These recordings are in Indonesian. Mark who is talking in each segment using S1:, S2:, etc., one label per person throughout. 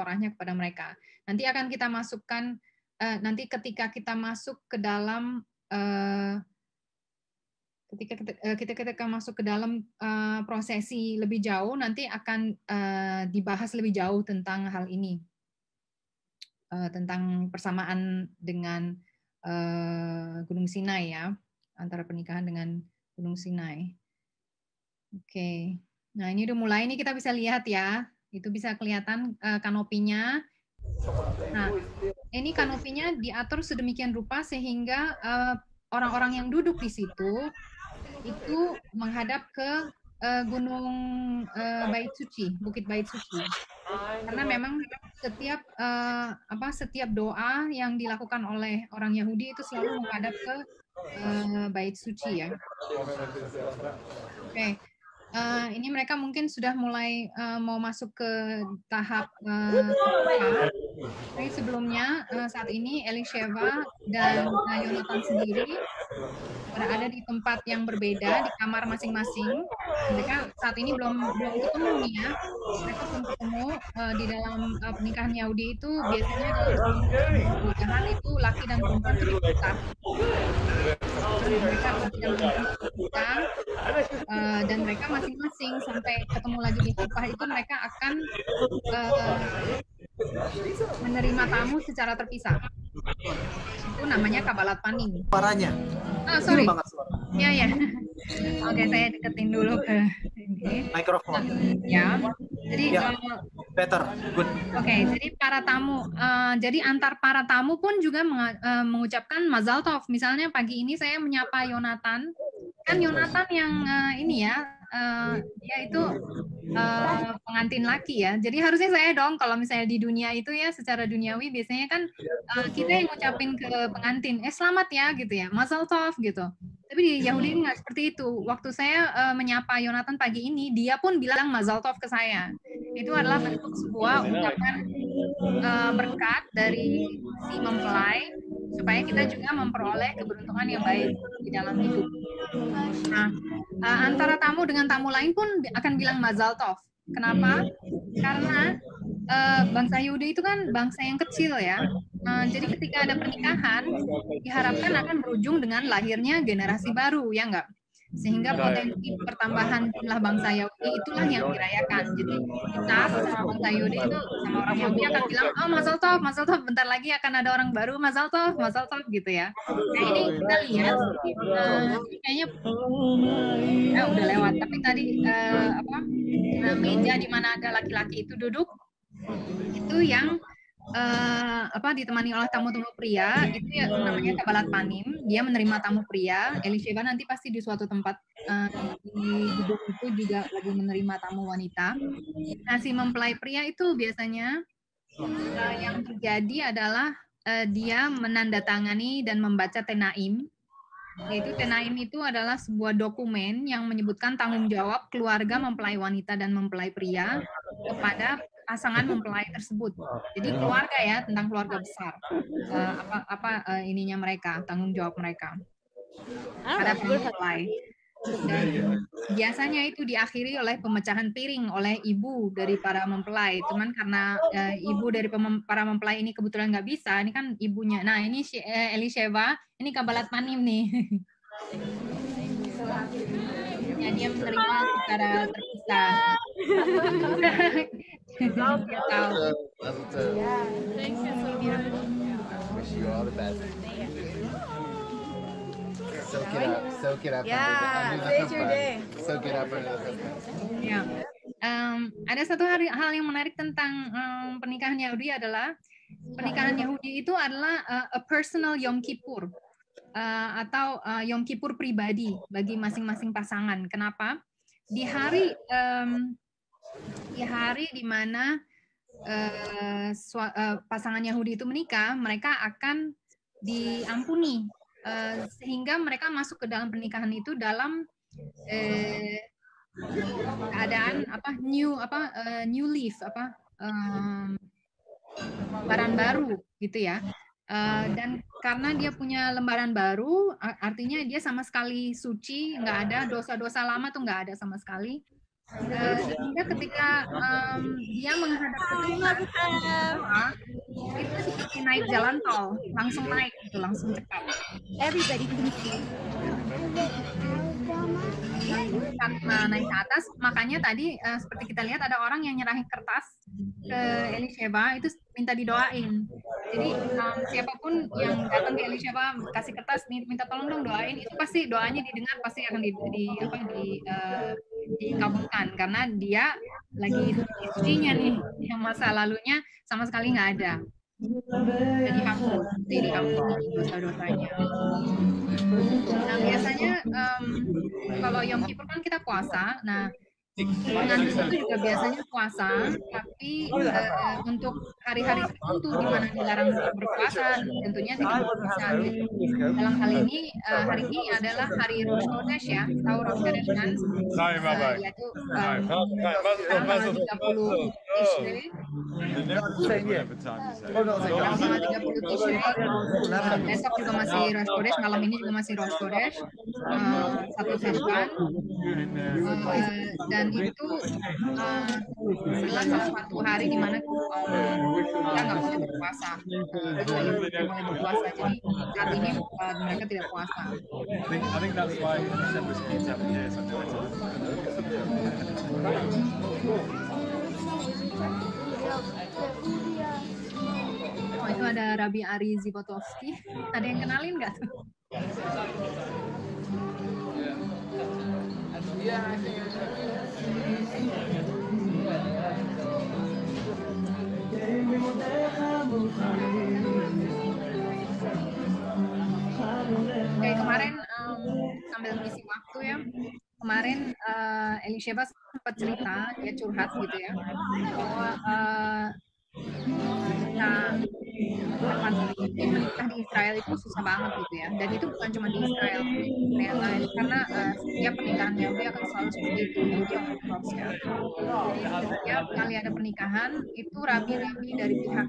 S1: Torahnya kepada mereka. Nanti akan kita masukkan uh, nanti ketika kita masuk ke dalam uh, ketika kita, kita ketika masuk ke dalam prosesi lebih jauh nanti akan dibahas lebih jauh tentang hal ini tentang persamaan dengan Gunung Sinai ya antara pernikahan dengan Gunung Sinai. Oke. Nah, ini udah mulai nih kita bisa lihat ya. Itu bisa kelihatan uh, kanopinya. Nah, ini kanopinya diatur sedemikian rupa sehingga orang orang-orang yang duduk di situ itu menghadap ke uh, Gunung uh, Bait Suci, Bukit Bait Suci. Karena memang setiap uh, apa setiap doa yang dilakukan oleh orang Yahudi itu selalu menghadap ke uh, Bait Suci ya. Oke. Okay uh, ini mereka mungkin sudah mulai uh, mau masuk ke tahap uh, Tapi sebelumnya uh, saat ini Elisheva dan Yonatan sendiri berada di tempat yang berbeda di kamar masing-masing. Mereka saat ini belum belum ketemu nih ya. Mereka belum ketemu uh, di dalam uh, pernikahan Yahudi itu biasanya dalam pernikahan itu laki dan perempuan itu. Mereka uh, dan mereka masing-masing sampai ketemu lagi di Kupah itu mereka akan uh, menerima tamu secara terpisah. Itu namanya kabalat panim.
S2: Suaranya.
S1: Ah, sorry. Ya, ya. Oke, saya deketin dulu ke
S2: ini. Mikrofon.
S1: Ya. Jadi ya.
S2: uh, better, good.
S1: Oke, okay, jadi para tamu, uh, jadi antar para tamu pun juga meng, uh, mengucapkan Mazal Tov. Misalnya pagi ini saya menyapa Yonatan, kan Yonatan yang uh, ini ya uh, dia itu uh, pengantin laki ya. Jadi harusnya saya dong kalau misalnya di dunia itu ya secara duniawi biasanya kan uh, kita yang ngucapin ke pengantin, eh selamat ya gitu ya, mazel tov gitu. Tapi di Yahudi nggak seperti itu. Waktu saya uh, menyapa Yonatan pagi ini, dia pun bilang mazel tov ke saya. Itu adalah bentuk sebuah ucapan uh, berkat dari si mempelai supaya kita juga memperoleh keberuntungan yang baik di dalam hidup. Nah, uh, antara tamu dengan tamu lain pun akan bilang mazal tov. Kenapa? Karena uh, bangsa Yahudi itu kan bangsa yang kecil ya. Uh, jadi ketika ada pernikahan, diharapkan akan berujung dengan lahirnya generasi baru, ya enggak? Sehingga potensi pertambahan jumlah bangsa Yahudi itulah yang dirayakan. Jadi kita sama bangsa Yahudi itu sama orang Yahudi akan bilang, oh Masal Tov, Masal Tov, bentar lagi akan ada orang baru, Masal Tov, Masal Tov gitu ya. Nah ini kita lihat, uh, kayaknya eh, udah lewat, tapi tadi uh, apa meja di mana ada laki-laki itu duduk itu yang uh, apa ditemani oleh tamu-tamu pria itu ya namanya kabalat panim. Dia menerima tamu pria. Elisheva nanti pasti di suatu tempat uh, di gedung itu juga lagi menerima tamu wanita. Nah si mempelai pria itu biasanya uh, yang terjadi adalah uh, dia menandatangani dan membaca tenaim yaitu tenaim itu adalah sebuah dokumen yang menyebutkan tanggung jawab keluarga mempelai wanita dan mempelai pria kepada pasangan mempelai tersebut. Jadi keluarga ya tentang keluarga besar. Uh, apa apa uh, ininya mereka, tanggung jawab mereka. Pada mempelai. Dan biasanya itu diakhiri oleh pemecahan piring oleh ibu dari para mempelai. Cuman karena uh, ibu dari para mempelai ini kebetulan nggak bisa, ini kan ibunya. Nah ini uh, Elisheva, ini kabalat manim nih. ya, dia menerima secara terpisah.
S3: Love you. Yeah. Thank you so much.
S4: Wish you all the best. Soak it up. Soak it up.
S3: Yeah. Under the, under your day.
S4: Soak it up under the
S1: Ya. Um, ada satu hari, hal yang menarik tentang um, pernikahan Yahudi adalah pernikahan Yahudi itu adalah uh, a personal Yom Kippur uh, atau uh, Yom Kippur pribadi bagi masing-masing pasangan. Kenapa? Di hari um, di hari di mana uh, pasangan Yahudi itu menikah, mereka akan diampuni uh, sehingga mereka masuk ke dalam pernikahan itu dalam uh, keadaan apa new apa uh, new leaf apa um, lembaran baru gitu ya. Uh, dan karena dia punya lembaran baru, artinya dia sama sekali suci, nggak ada dosa-dosa lama tuh nggak ada sama sekali Eh, sehingga ketika em, dia menghadap ke doa, itu seperti naik jalan tol, langsung naik gitu, langsung cepat.
S5: Everybody can see.
S1: Karena naik ke atas, makanya tadi eh, seperti kita lihat ada orang yang nyerahin kertas ke Elisheba itu minta didoain. Jadi em, siapa pun yang datang ke Elisheba kasih kertas minta tolong dong doain itu pasti doanya didengar pasti akan di, di apa di eh, dikabulkan karena dia lagi istrinya nih yang masa lalunya sama sekali nggak ada. Jadi hapus, jadi hapus dosa-dosanya. Nah biasanya em, kalau Yom Kippur kan kita puasa. Nah pengantin itu juga biasanya puasa, tapi eh, untuk hari-hari tertentu di mana dilarang berpuasa, tentunya tidak bisa. Dalam hal ini eh, hari ini adalah hari Rosh Chodesh ya, tahu Rosh Chodesh kan?
S6: Hai,
S1: Eh,
S6: Bapak.
S1: yaitu sekarang tanggal 30 Tishrei,
S6: Whatever time you say.
S1: sekarang tanggal 30 Tishrei, eh, besok juga masih Rosh Chodesh, malam ini juga masih Rosh Chodesh, eh, satu Seshvan, Eh, dan itu eh, adalah salah satu hari di mana eh, kita nggak boleh berpuasa. Itu. Jadi saat ini eh, mereka tidak puasa.
S6: I think, I think.
S1: Oh itu ada Rabi Ari Zibotowski. Ada yang kenalin nggak tuh? Kayak kemarin em, sambil mengisi waktu ya, kemarin eh, Elisheba sempat cerita, dia curhat gitu ya, bahwa eh, nah, menikah di Israel itu susah banget gitu ya, dan itu bukan cuma di Israel, ternyata karena eh, setiap pernikahan Yahudi akan selalu seperti itu, Yahudi ya. Jadi setiap kali ada pernikahan itu rabi-rabi dari pihak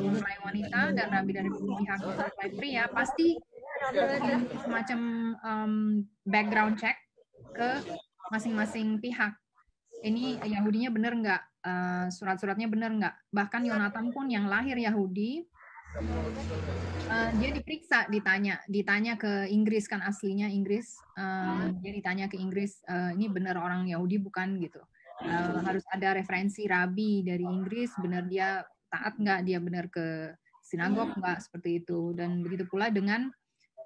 S1: mempelai wanita dan rabi dari pihak mempelai pria pasti semacam em, background check ke masing-masing pihak. Ini Yahudinya bener nggak? Eh, surat-suratnya bener nggak? Bahkan Yonatan pun yang lahir Yahudi, eh, dia diperiksa, ditanya, ditanya ke Inggris kan aslinya Inggris, eh, dia ditanya ke Inggris, ini bener orang Yahudi bukan gitu? Eh, harus ada referensi rabi dari Inggris, bener dia taat nggak? Dia bener ke sinagog nggak? Seperti itu. Dan begitu pula dengan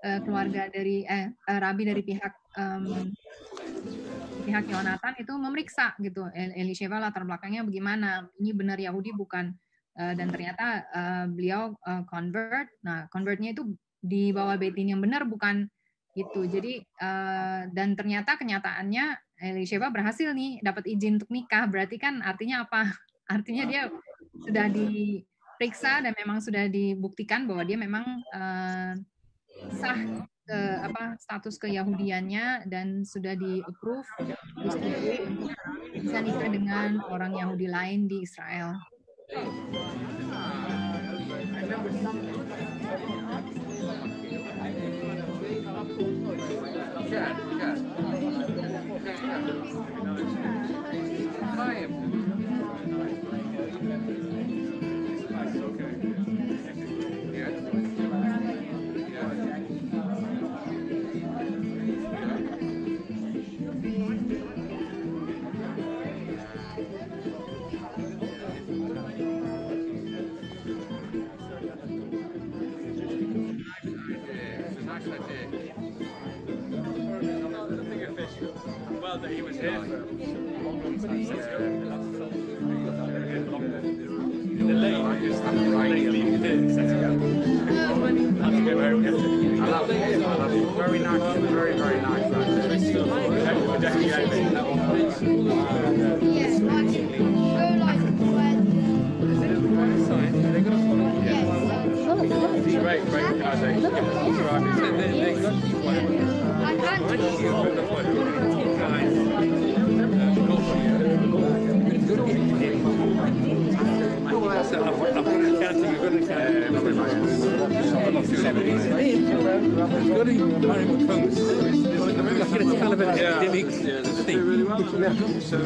S1: eh, keluarga dari eh rabi dari pihak em, pihak Yonatan itu memeriksa gitu. El Elisheva latar belakangnya bagaimana. Ini benar Yahudi bukan Eh, dan ternyata eh, beliau eh, convert. Nah convertnya itu di bawah Betin yang benar bukan gitu jadi dan ternyata kenyataannya Elisheva berhasil nih dapat izin untuk nikah. Berarti kan artinya apa? Artinya dia sudah diperiksa dan memang sudah dibuktikan bahwa dia memang sah ke apa status keyahudiannya dan sudah di approve bisa nikah dengan orang Yahudi lain di Israel.
S6: That he was here for a long, long time. Since the lane is the lane leaving here, setting up. Had to go home, kept.
S3: I love it. I love it. Very nice. Very, very nice.
S6: We're definitely aiming.
S5: Yes, like, go like when, yes.
S6: Great, great organisation. They, they got
S5: I can't
S6: Yeah.
S7: speaks Sikh really well. So,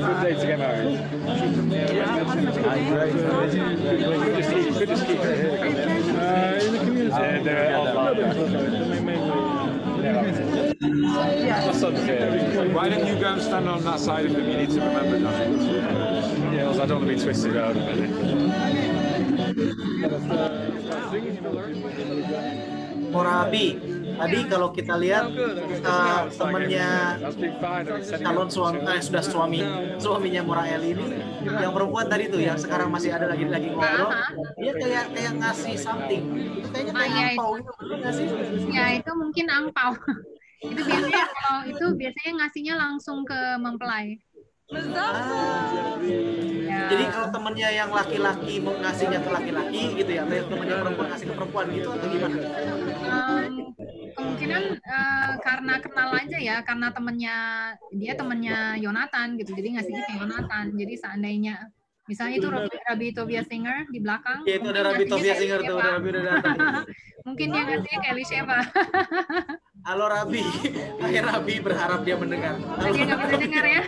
S7: Good day to get married. Good to see, good to see you son's here.
S8: Why don't you go and stand on that side of him? You need to remember that.
S7: Yeah, also I don't want to be twisted around a minute.
S2: Morabi. Tadi kalau kita lihat uh, temannya
S7: That's
S2: calon suami eh, sudah suami suaminya Morael ini yang perempuan tadi tuh yang sekarang masih ada lagi lagi ngobrol dia kayak kayak ngasih something itu kayaknya
S1: Ah,
S2: kayak
S1: iya,
S2: angpau bener nggak sih
S1: Ya itu mungkin angpau. Itu biasanya kalau itu biasanya ngasihnya langsung ke mempelai. Ya.
S2: jadi kalau temennya yang laki-laki mau ngasihnya ke laki-laki gitu ya atau temennya perempuan ngasih ke perempuan gitu atau gimana
S1: Em, kemungkinan eh, karena kenal aja ya, karena temennya dia temennya Yonatan gitu, jadi ngasihnya ke Yonatan. Jadi seandainya misalnya itu Rabbi, Rabbi Tobias Singer di belakang,
S2: ya itu ada Tovia
S1: ke
S2: Singer tuh Rabi udah datang
S1: mungkin dia ngasihnya ke Elisheva.
S2: halo Rabi akhir Rabi berharap dia mendengar halo
S1: dia nggak bisa dengar ya.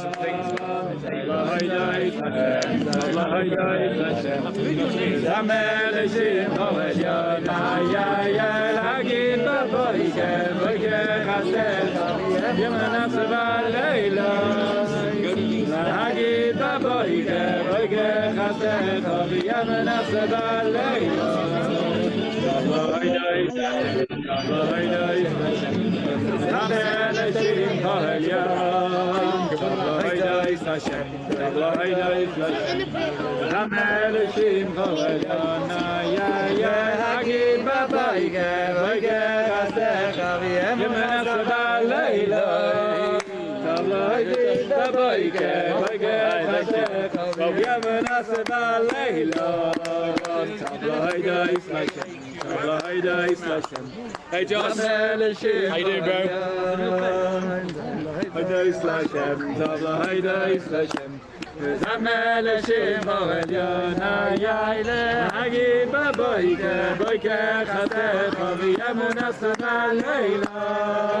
S9: some things. Ich
S7: bin ein Mensch,
S9: der sich nicht
S7: mehr verletzt. Ich bin ein Mensch,
S1: der sich nicht mehr verletzt. Ich bin ein Mensch, der sich nicht Hey Josh. How you doing, bro? زمل شیم آقلیان ایله اگی بابایی که بایی که خسته خواهیم اون است لیلا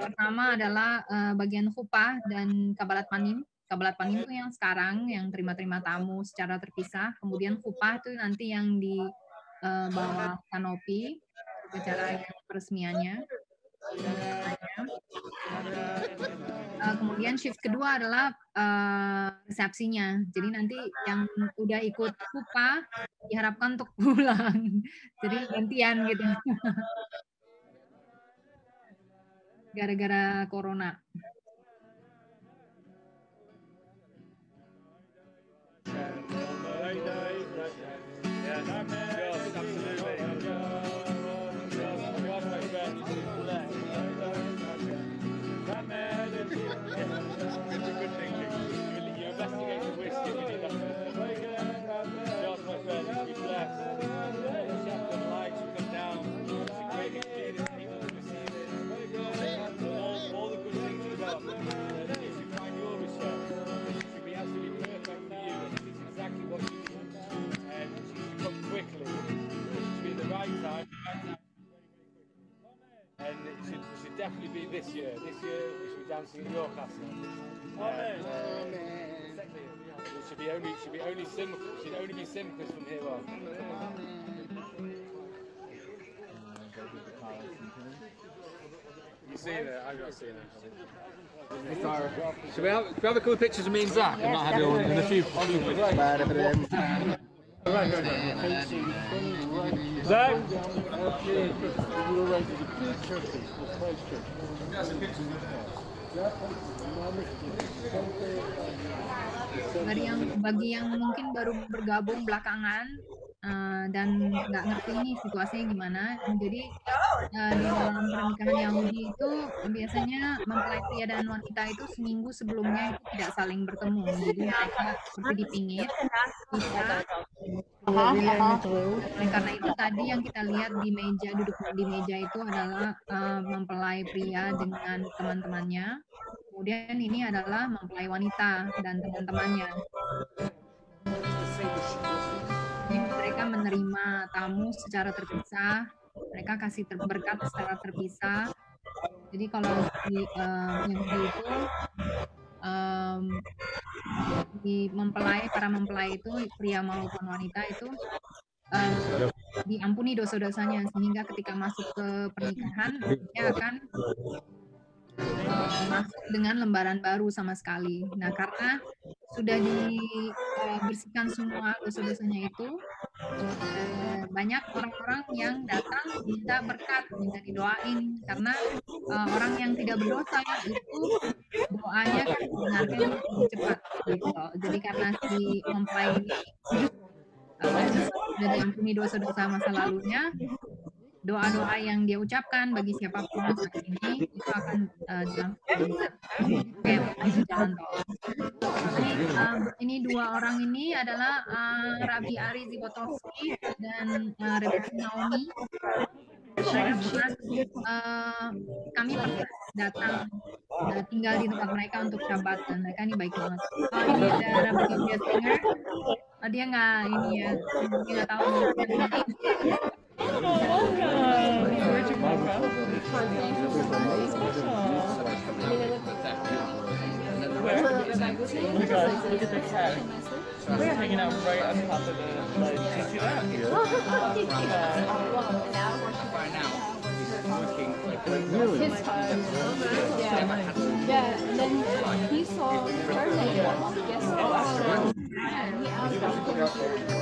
S1: Pertama adalah eh, bagian khupah dan kabalat panim. Kabalat panim itu yang sekarang yang terima-terima tamu secara terpisah. Kemudian khupah itu nanti yang di eh, bawah kanopi, upacara peresmiannya. Eh, kemudian shift kedua adalah eh, resepsinya. Jadi nanti yang udah ikut kupa diharapkan untuk pulang. Jadi gantian gitu. Gara-gara corona.
S7: This year. This year we should be dancing at your castle. Amen. It should be only should be only sim should only be Simchas from here on. You seen it? I've not seen it.
S8: Should we have, should we have a couple of pictures of me and Zach and not have you on in a few?
S1: Yang bagi yang mungkin baru bergabung belakangan eh, dan nggak ngerti ini situasinya gimana, jadi eh, di dalam pernikahan Yahudi itu biasanya mempelai pria dan wanita itu seminggu sebelumnya itu tidak saling bertemu, jadi mereka seperti dipingit, pisah. Oleh karena itu tadi yang kita lihat di meja duduk di meja itu adalah eh, mempelai pria dengan teman-temannya. Kemudian ini adalah mempelai wanita dan teman-temannya. Menerima tamu secara terpisah. Mereka kasih berkat secara terpisah. Jadi kalau di eh, Yahudi itu em, di mempelai para mempelai itu pria maupun wanita itu eh, diampuni dosa-dosanya sehingga ketika masuk ke pernikahan dia akan masuk dengan lembaran baru sama sekali. Nah, karena sudah dibersihkan semua dosa-dosanya itu, eh, banyak orang-orang yang datang minta berkat, minta didoain karena eh, orang yang tidak berdosa itu doanya kan sebenarnya lebih cepat gitu. Jadi karena si mempelai ini eh, sudah diampuni dosa-dosa masa lalunya, doa-doa yang dia ucapkan bagi siapa pun saat ini itu akan uh, kayak di jalan tol. Ini, uh, ini dua orang ini adalah uh, Rabi Ari Zibotowski dan uh, Rebecca Naomi. Uh, kami pernah datang uh, tinggal di tempat mereka untuk syabat dan mereka ini baik banget. Oh, ini ada Rabi Singer. Oh, dia nggak ini ya, dia nggak tahu.
S10: You guys, look at the cat. It's hanging out right on top of the ledge. Do you see that?
S11: His time. Yeah. Yeah. And then he saw her naked. Guess what? And he asked her. Yeah,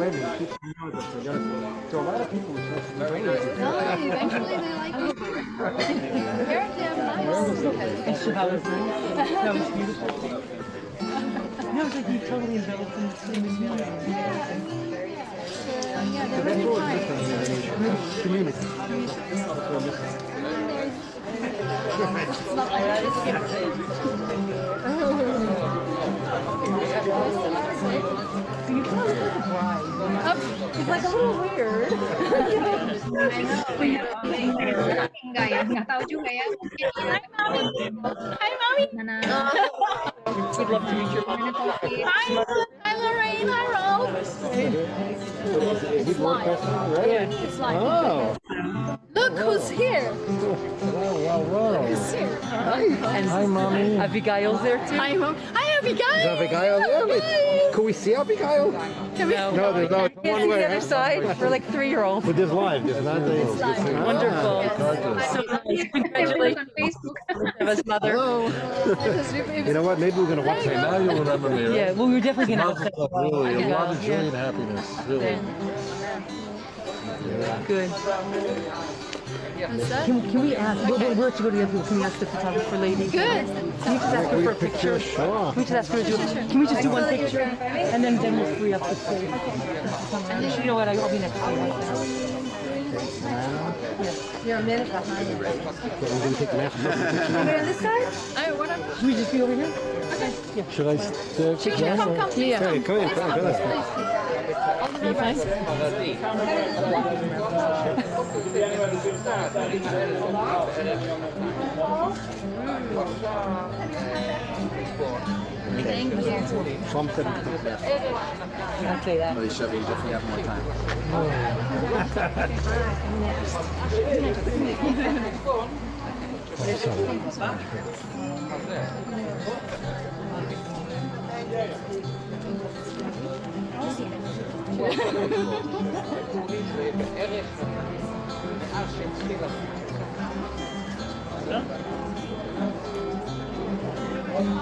S9: So a lot of people
S11: No, eventually they like it. They're nice.
S10: And so nice. That was beautiful. No, it's like you totally enveloped in the same
S11: Yeah, they're really nice.
S9: community.
S11: Not It's like a little weird.
S1: enggak ya nggak tahu juga ya mungkin ya
S11: Hi, mommy.
S1: mana
S10: Would love to meet your
S1: mana covid
S11: Hi, hi, Lorraine. Hi, Rolf.
S9: He's more personal, right?
S11: It's like,
S9: Oh,
S11: look who's here.
S9: wow, wow, wow.
S11: Who's here?
S10: And
S9: Hi, mommy.
S10: Abigail's there too.
S11: Hi, mom. Hi, Abigail.
S9: Is Abigail there? Wait, Can we see Abigail?
S10: No,
S9: No, there's no it's
S10: Yes,
S9: one
S10: to the other side. We're like three-year-olds.
S9: But there's live, there's not the. Ah,
S10: Wonderful.
S9: gorgeous.
S10: So nice.
S1: on
S10: Congratulations,
S1: Facebook
S10: Eva's mother.
S9: Hello. You know what? Maybe we're gonna watch
S3: Okay,
S9: that.
S3: now you remember me, right?
S10: Yeah, well, we were definitely gonna.
S3: Lots of, really, a lot of joy
S10: Yeah.
S3: and happiness, really.
S10: Good. Can, can we ask? We'll, we'll let you go to the other. Can we ask the photographer lady?
S11: Good.
S10: Can we just ask her for a picture?
S9: Sure.
S10: Can we just ask her to do? Can we just do one picture and then then we'll free up the space? You know what? I'll be next to you. Yes. You're a minute behind.
S9: We're gonna take math.
S10: Anybody on this side?
S11: Oh, whatever.
S10: Should we just be over here?
S9: Should I stand?
S11: Come, come, come.
S10: Yeah.
S9: Hey, come here, come here, come here.
S10: Are you fine?
S11: anything. Some
S9: 70
S10: left. Don't say that.
S3: No, they should. We definitely have more time.
S11: Oh.
S1: Um,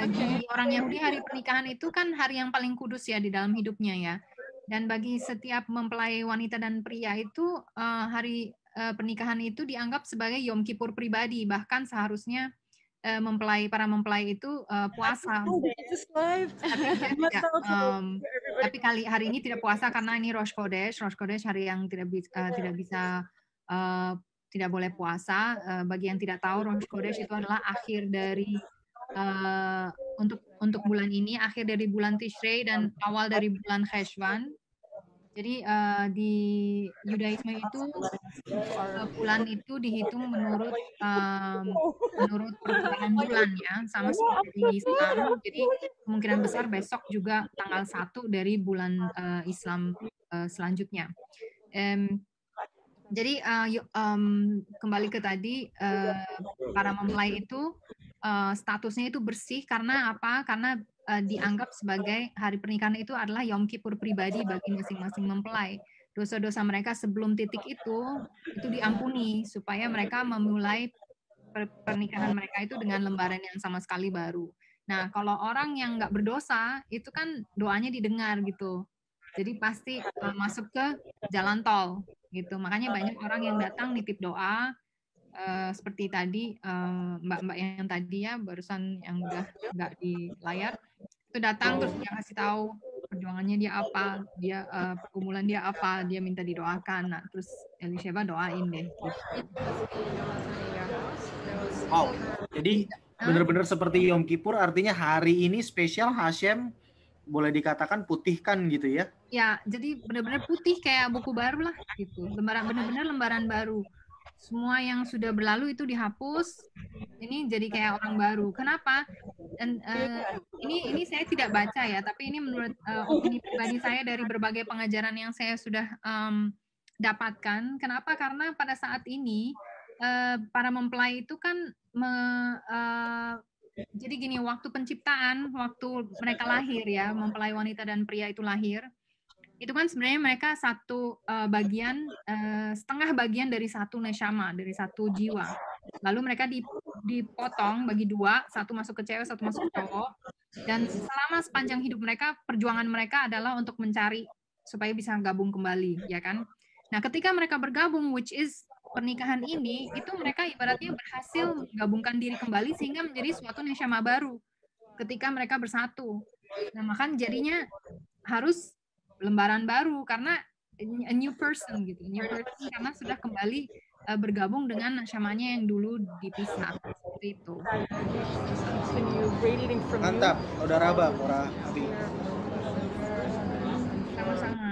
S1: bagi orang Yahudi hari pernikahan itu kan hari yang paling kudus ya di dalam hidupnya ya. Dan bagi setiap mempelai wanita dan pria itu eh, hari eh, pernikahan itu dianggap sebagai Yom Kippur pribadi. Bahkan seharusnya eh, mempelai para mempelai itu eh, puasa. Tapi, tidak, em, tapi kali hari ini tidak puasa karena ini Rosh Chodesh. Rosh Chodesh hari yang tidak bisa tidak bisa eh, tidak boleh puasa. Eh, bagi yang tidak tahu, Rosh Chodesh itu adalah akhir dari eh, untuk untuk bulan ini, akhir dari bulan Tishrei dan awal dari bulan Cheshvan. Jadi eh, di Yudaisme itu eh, bulan itu dihitung menurut em, menurut perputaran bulan ya, sama seperti Islam. Jadi kemungkinan besar besok juga tanggal 1 dari bulan eh, Islam eh, selanjutnya. Em, jadi yuk, em, kembali ke tadi eh, para mempelai itu eh, statusnya itu bersih karena apa? Karena eh, dianggap sebagai hari pernikahan itu adalah Yom Kippur pribadi bagi masing-masing mempelai. Dosa-dosa mereka sebelum titik itu itu diampuni supaya mereka memulai per- pernikahan mereka itu dengan lembaran yang sama sekali baru. Nah, kalau orang yang nggak berdosa itu kan doanya didengar gitu. Jadi pasti masuk ke jalan tol gitu. Makanya banyak orang yang datang nitip doa eh, seperti tadi eh, mbak-mbak yang tadi ya barusan yang udah nggak di layar itu datang terus dia kasih tahu perjuangannya dia apa, dia eh, pergumulan dia apa, dia minta didoakan. Nah, terus Elisheva doain deh. gitu.
S2: Wow. Jadi benar-benar seperti Yom Kippur artinya hari ini spesial Hashem boleh dikatakan putihkan gitu ya.
S1: Ya, jadi benar-benar putih kayak buku baru lah gitu. Lembaran benar-benar lembaran baru. Semua yang sudah berlalu itu dihapus. Ini jadi kayak orang baru. Kenapa? Dan eh, ini ini saya tidak baca ya, tapi ini menurut eh, opini pribadi saya dari berbagai pengajaran yang saya sudah em, dapatkan. Kenapa? Karena pada saat ini eh, para mempelai itu kan me- eh, jadi gini, waktu penciptaan, waktu mereka lahir ya, mempelai wanita dan pria itu lahir, itu kan sebenarnya mereka satu eh, bagian, eh, setengah bagian dari satu neshama, dari satu jiwa. Lalu mereka di- dipotong bagi dua, satu masuk ke cewek, satu masuk ke cowok. Dan selama sepanjang hidup mereka, perjuangan mereka adalah untuk mencari supaya bisa gabung kembali, ya kan? Nah, ketika mereka bergabung, which is pernikahan ini, itu mereka ibaratnya berhasil menggabungkan diri kembali sehingga menjadi suatu neshama baru ketika mereka bersatu. Nah, maka jadinya harus lembaran baru karena a new person gitu, new person karena sudah kembali eh, bergabung dengan nashamanya yang dulu dipisah seperti itu.
S2: Mantap, saudara Bang, Ora Abi.
S1: Sama-sama.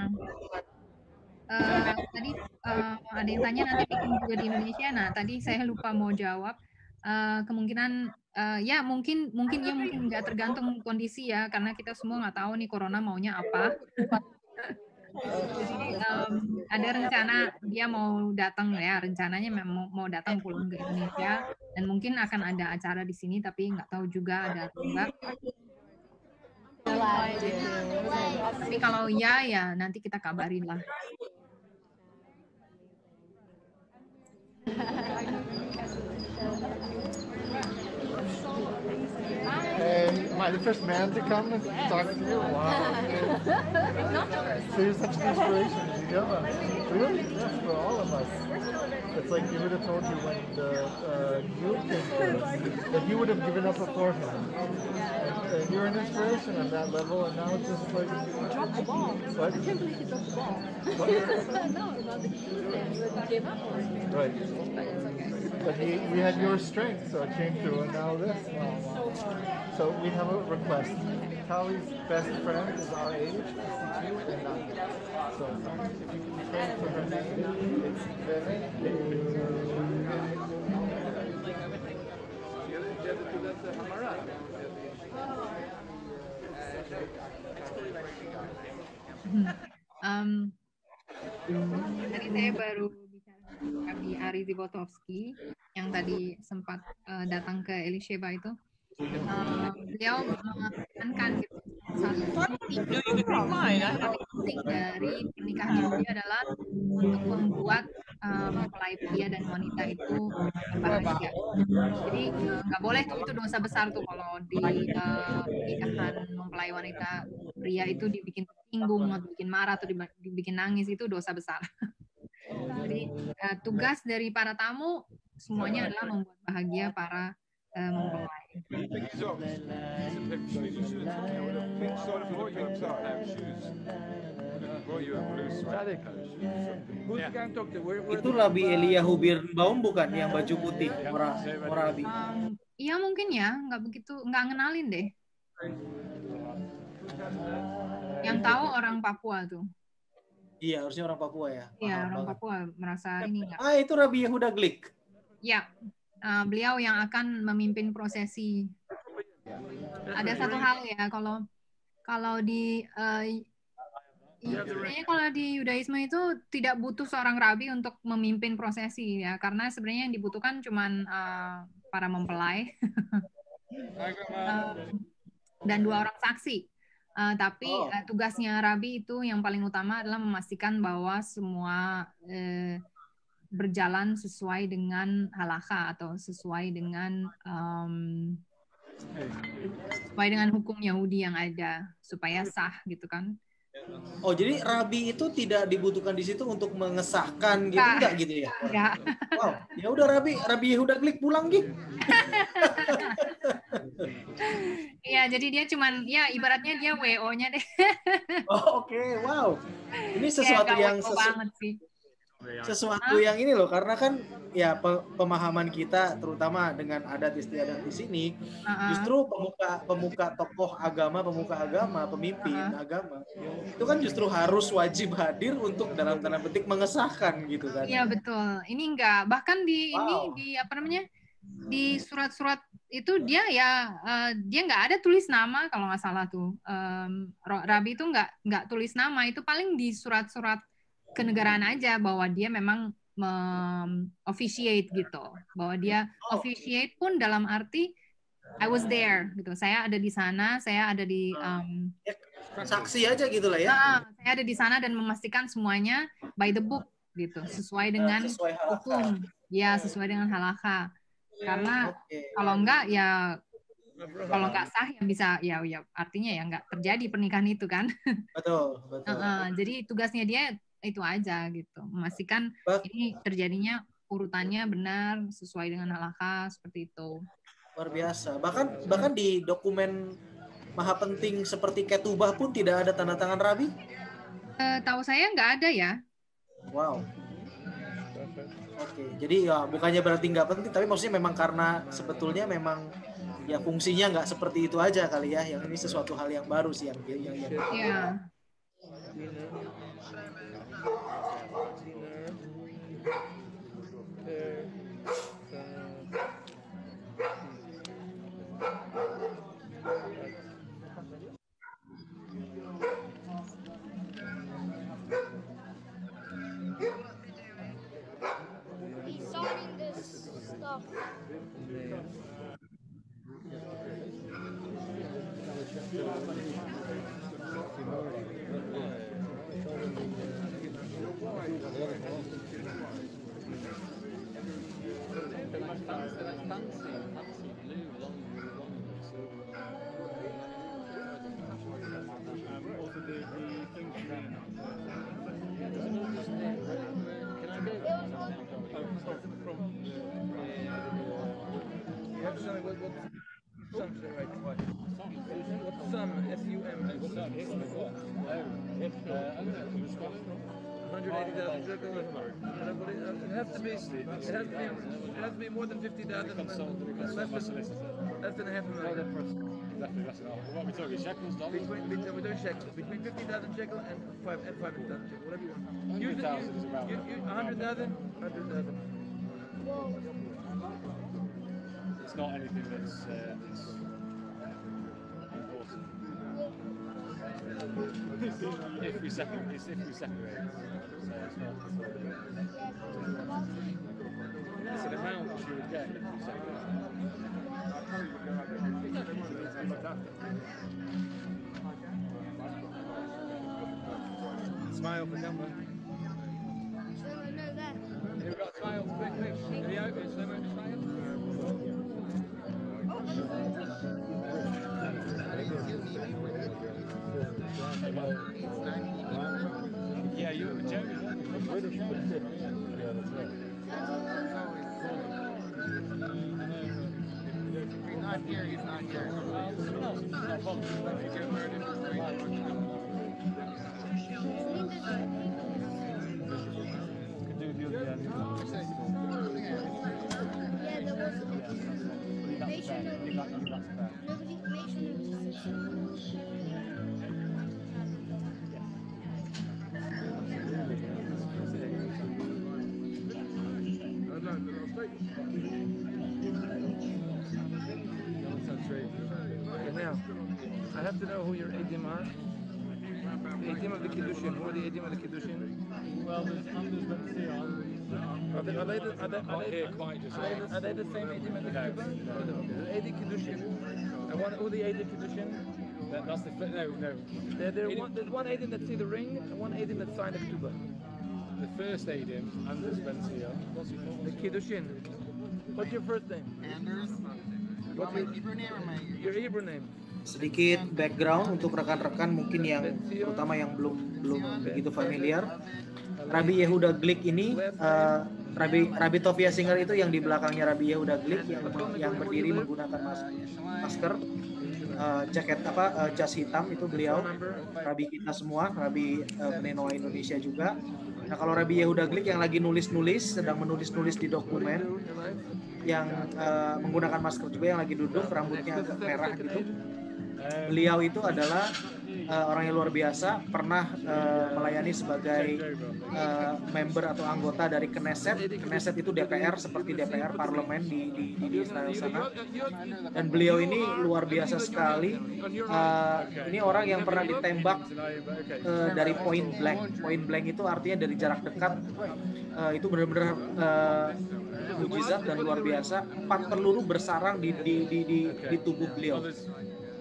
S1: Eh, tadi eh, ada yang tanya nanti bikin juga di Indonesia. Nah, tadi saya lupa mau jawab. Eh, kemungkinan eh, ya mungkin mungkin ya mungkin nggak tergantung kondisi ya karena kita semua nggak tahu nih corona maunya apa. Em, ada rencana dia mau datang ya rencananya memang mau datang pulang ke Indonesia dan mungkin akan ada acara di sini tapi nggak tahu juga ada atau enggak. Tapi kalau ya ya nanti kita kabarin lah.
S4: Hey, am I the first man to come and talk to you? Wow. So you're such an inspiration to. Really? Yes, for all of us. It's like you would have told you when the uh, you came that you would have given up beforehand. And, you're an inspiration on that level, and now it's just like you
S11: dropped the ball.
S4: What?
S11: I can't believe you dropped the ball. No, about the you gave up or
S4: Right.
S11: But it's okay.
S4: But he, we had your strength, so it came through, and now this. So we have a request. Tali's best friend is our age, 62 and 90. So if you can pray for her name, it's
S1: Um, tadi saya baru bicara dengan Abi Rizy Botowski yang tadi sempat uh, datang ke Elisheba itu, uh, beliau menekankan gitu, satu penting dari pernikahan Yahudi adalah untuk membuat mempelai pria dan wanita itu bahagia. Jadi nggak uh, boleh tuh itu dosa besar tuh kalau di uh, pernikahan mempelai wanita pria itu dibikin tersinggung atau bikin marah atau dibikin nangis itu dosa besar. Jadi uh, tugas dari para tamu semuanya adalah membuat bahagia para uh, mempelai.
S2: Itu Rabi Eliyahu Birnbaum bukan yang baju putih, Morabi?
S1: Um, iya mungkin ya, nggak begitu, nggak ngenalin deh. Yang tahu orang Papua tuh.
S2: Iya, harusnya orang Papua ya.
S1: Iya, orang banget. Papua merasa ini enggak.
S2: Ah, itu Rabi Yehuda Glik.
S1: Ya, uh, beliau yang akan memimpin prosesi. Ada satu hal ya, kalau kalau di uh, sebenarnya kalau di Yudaisme itu tidak butuh seorang rabi untuk memimpin prosesi ya, karena sebenarnya yang dibutuhkan cuma uh, para mempelai dan dua orang saksi. Uh, tapi uh, tugasnya rabi itu yang paling utama adalah memastikan bahwa semua uh, berjalan sesuai dengan halakha atau sesuai dengan um, sesuai dengan hukum Yahudi yang ada supaya sah gitu kan.
S2: Oh, jadi rabi itu tidak dibutuhkan di situ untuk mengesahkan gitu enggak, enggak gitu ya?
S1: Enggak.
S2: Wow, ya udah rabi, rabi Yehuda klik pulang gitu.
S1: Iya, jadi dia cuman ya ibaratnya dia WO-nya deh.
S2: oh, oke. Okay. Wow. Ini sesuatu ya, yang sesu
S1: banget sih.
S2: Sesuatu yang ini loh karena kan ya pe pemahaman kita terutama dengan adat istiadat di sini uh -huh. justru pemuka pemuka tokoh agama, pemuka agama, pemimpin uh -huh. agama itu kan justru harus wajib hadir untuk dalam tanda petik mengesahkan gitu kan.
S1: Iya, betul. Ini enggak bahkan di wow. ini di apa namanya? di surat-surat itu dia ya uh, dia nggak ada tulis nama kalau nggak salah tuh um, Rabi itu nggak nggak tulis nama itu paling di surat-surat kenegaraan aja bahwa dia memang officiate gitu. Bahwa dia
S2: Oh.
S1: officiate pun dalam arti I was there gitu. Saya ada di sana saya ada di um,
S2: saksi aja gitu lah ya.
S1: Nah, saya ada di sana dan memastikan semuanya by the book gitu. Sesuai dengan
S2: sesuai
S1: hukum. Ya sesuai dengan halakha karena kalau enggak ya kalau nggak sah ya bisa ya ya artinya ya nggak terjadi pernikahan itu kan.
S2: Betul betul.
S1: Uh, uh, jadi tugasnya dia itu aja gitu. Memastikan
S2: But,
S1: ini terjadinya urutannya benar sesuai dengan halakha seperti itu.
S2: Luar biasa. Bahkan bahkan di dokumen maha penting seperti ketubah pun tidak ada tanda tangan rabi?
S1: Uh, tahu saya nggak ada ya.
S2: Wow. Oke, jadi ya bukannya berarti nggak penting, tapi maksudnya memang karena sebetulnya memang ya fungsinya nggak seperti itu aja kali ya. Yang ini sesuatu hal yang baru sih yang yang. yang
S11: He's starting this stuff.
S12: From the... What's the... What's the... What's Sum, It has to be. It has to be. It has to be more than fifty thousand. Less than, less than half a million.
S6: What are we talking? Shekels, dollars?
S12: Between, between, we're doing shekels. Between fifty thousand shekel and five and five hundred thousand shekel, whatever you want.
S6: 100,000 is about
S12: You, you, a hundred thousand. Hundred thousand.
S6: It's not anything that's, uh, that's if we separate, it's if we separate. So it's not. it's an amount you would get. So Smile for camera. Here we got smiles, quick, quick. Video, it's slow motion smile. Yeah,
S12: the, are they, are they,
S6: here quite just
S12: are are they the same Edim as the Kiddushin?
S6: no.
S12: The Edi Kiddushin. And one, are the Edi Kiddushin?
S6: That, that's the no, no.
S12: There, there one, there's one Edim that see the ring and one Edim that signed the Ketubah.
S6: The first Adim, Anders Benzia. What's he called?
S12: The Kiddushin. What's your first name?
S3: Anders.
S12: What's your,
S3: Hebrew name or my
S12: your Hebrew name?
S2: sedikit background untuk rekan-rekan mungkin yang terutama yang belum belum begitu familiar. Rabi Yehuda Glick ini eh, Rabi Rabi Tovia Singer itu yang di belakangnya Rabi Yehuda Glick yang yang berdiri menggunakan mas, masker eh, jaket apa eh, jas hitam itu beliau Rabi kita semua Rabi eh, Menenoa Indonesia juga. Nah kalau Rabi Yehuda Glick yang lagi nulis-nulis sedang menulis-nulis di dokumen yang eh, menggunakan masker juga yang lagi duduk rambutnya agak merah gitu beliau itu adalah eh, orang yang luar biasa pernah eh, melayani sebagai eh, member atau anggota dari Knesset Knesset itu DPR seperti DPR parlemen di di, di, Israel sana. Dan beliau ini luar biasa sekali. Eh, ini orang yang pernah ditembak eh, dari point blank. Point blank itu artinya dari jarak dekat. Eh, itu benar-benar eh, mujizat dan luar biasa. Empat peluru bersarang di di di di, di tubuh beliau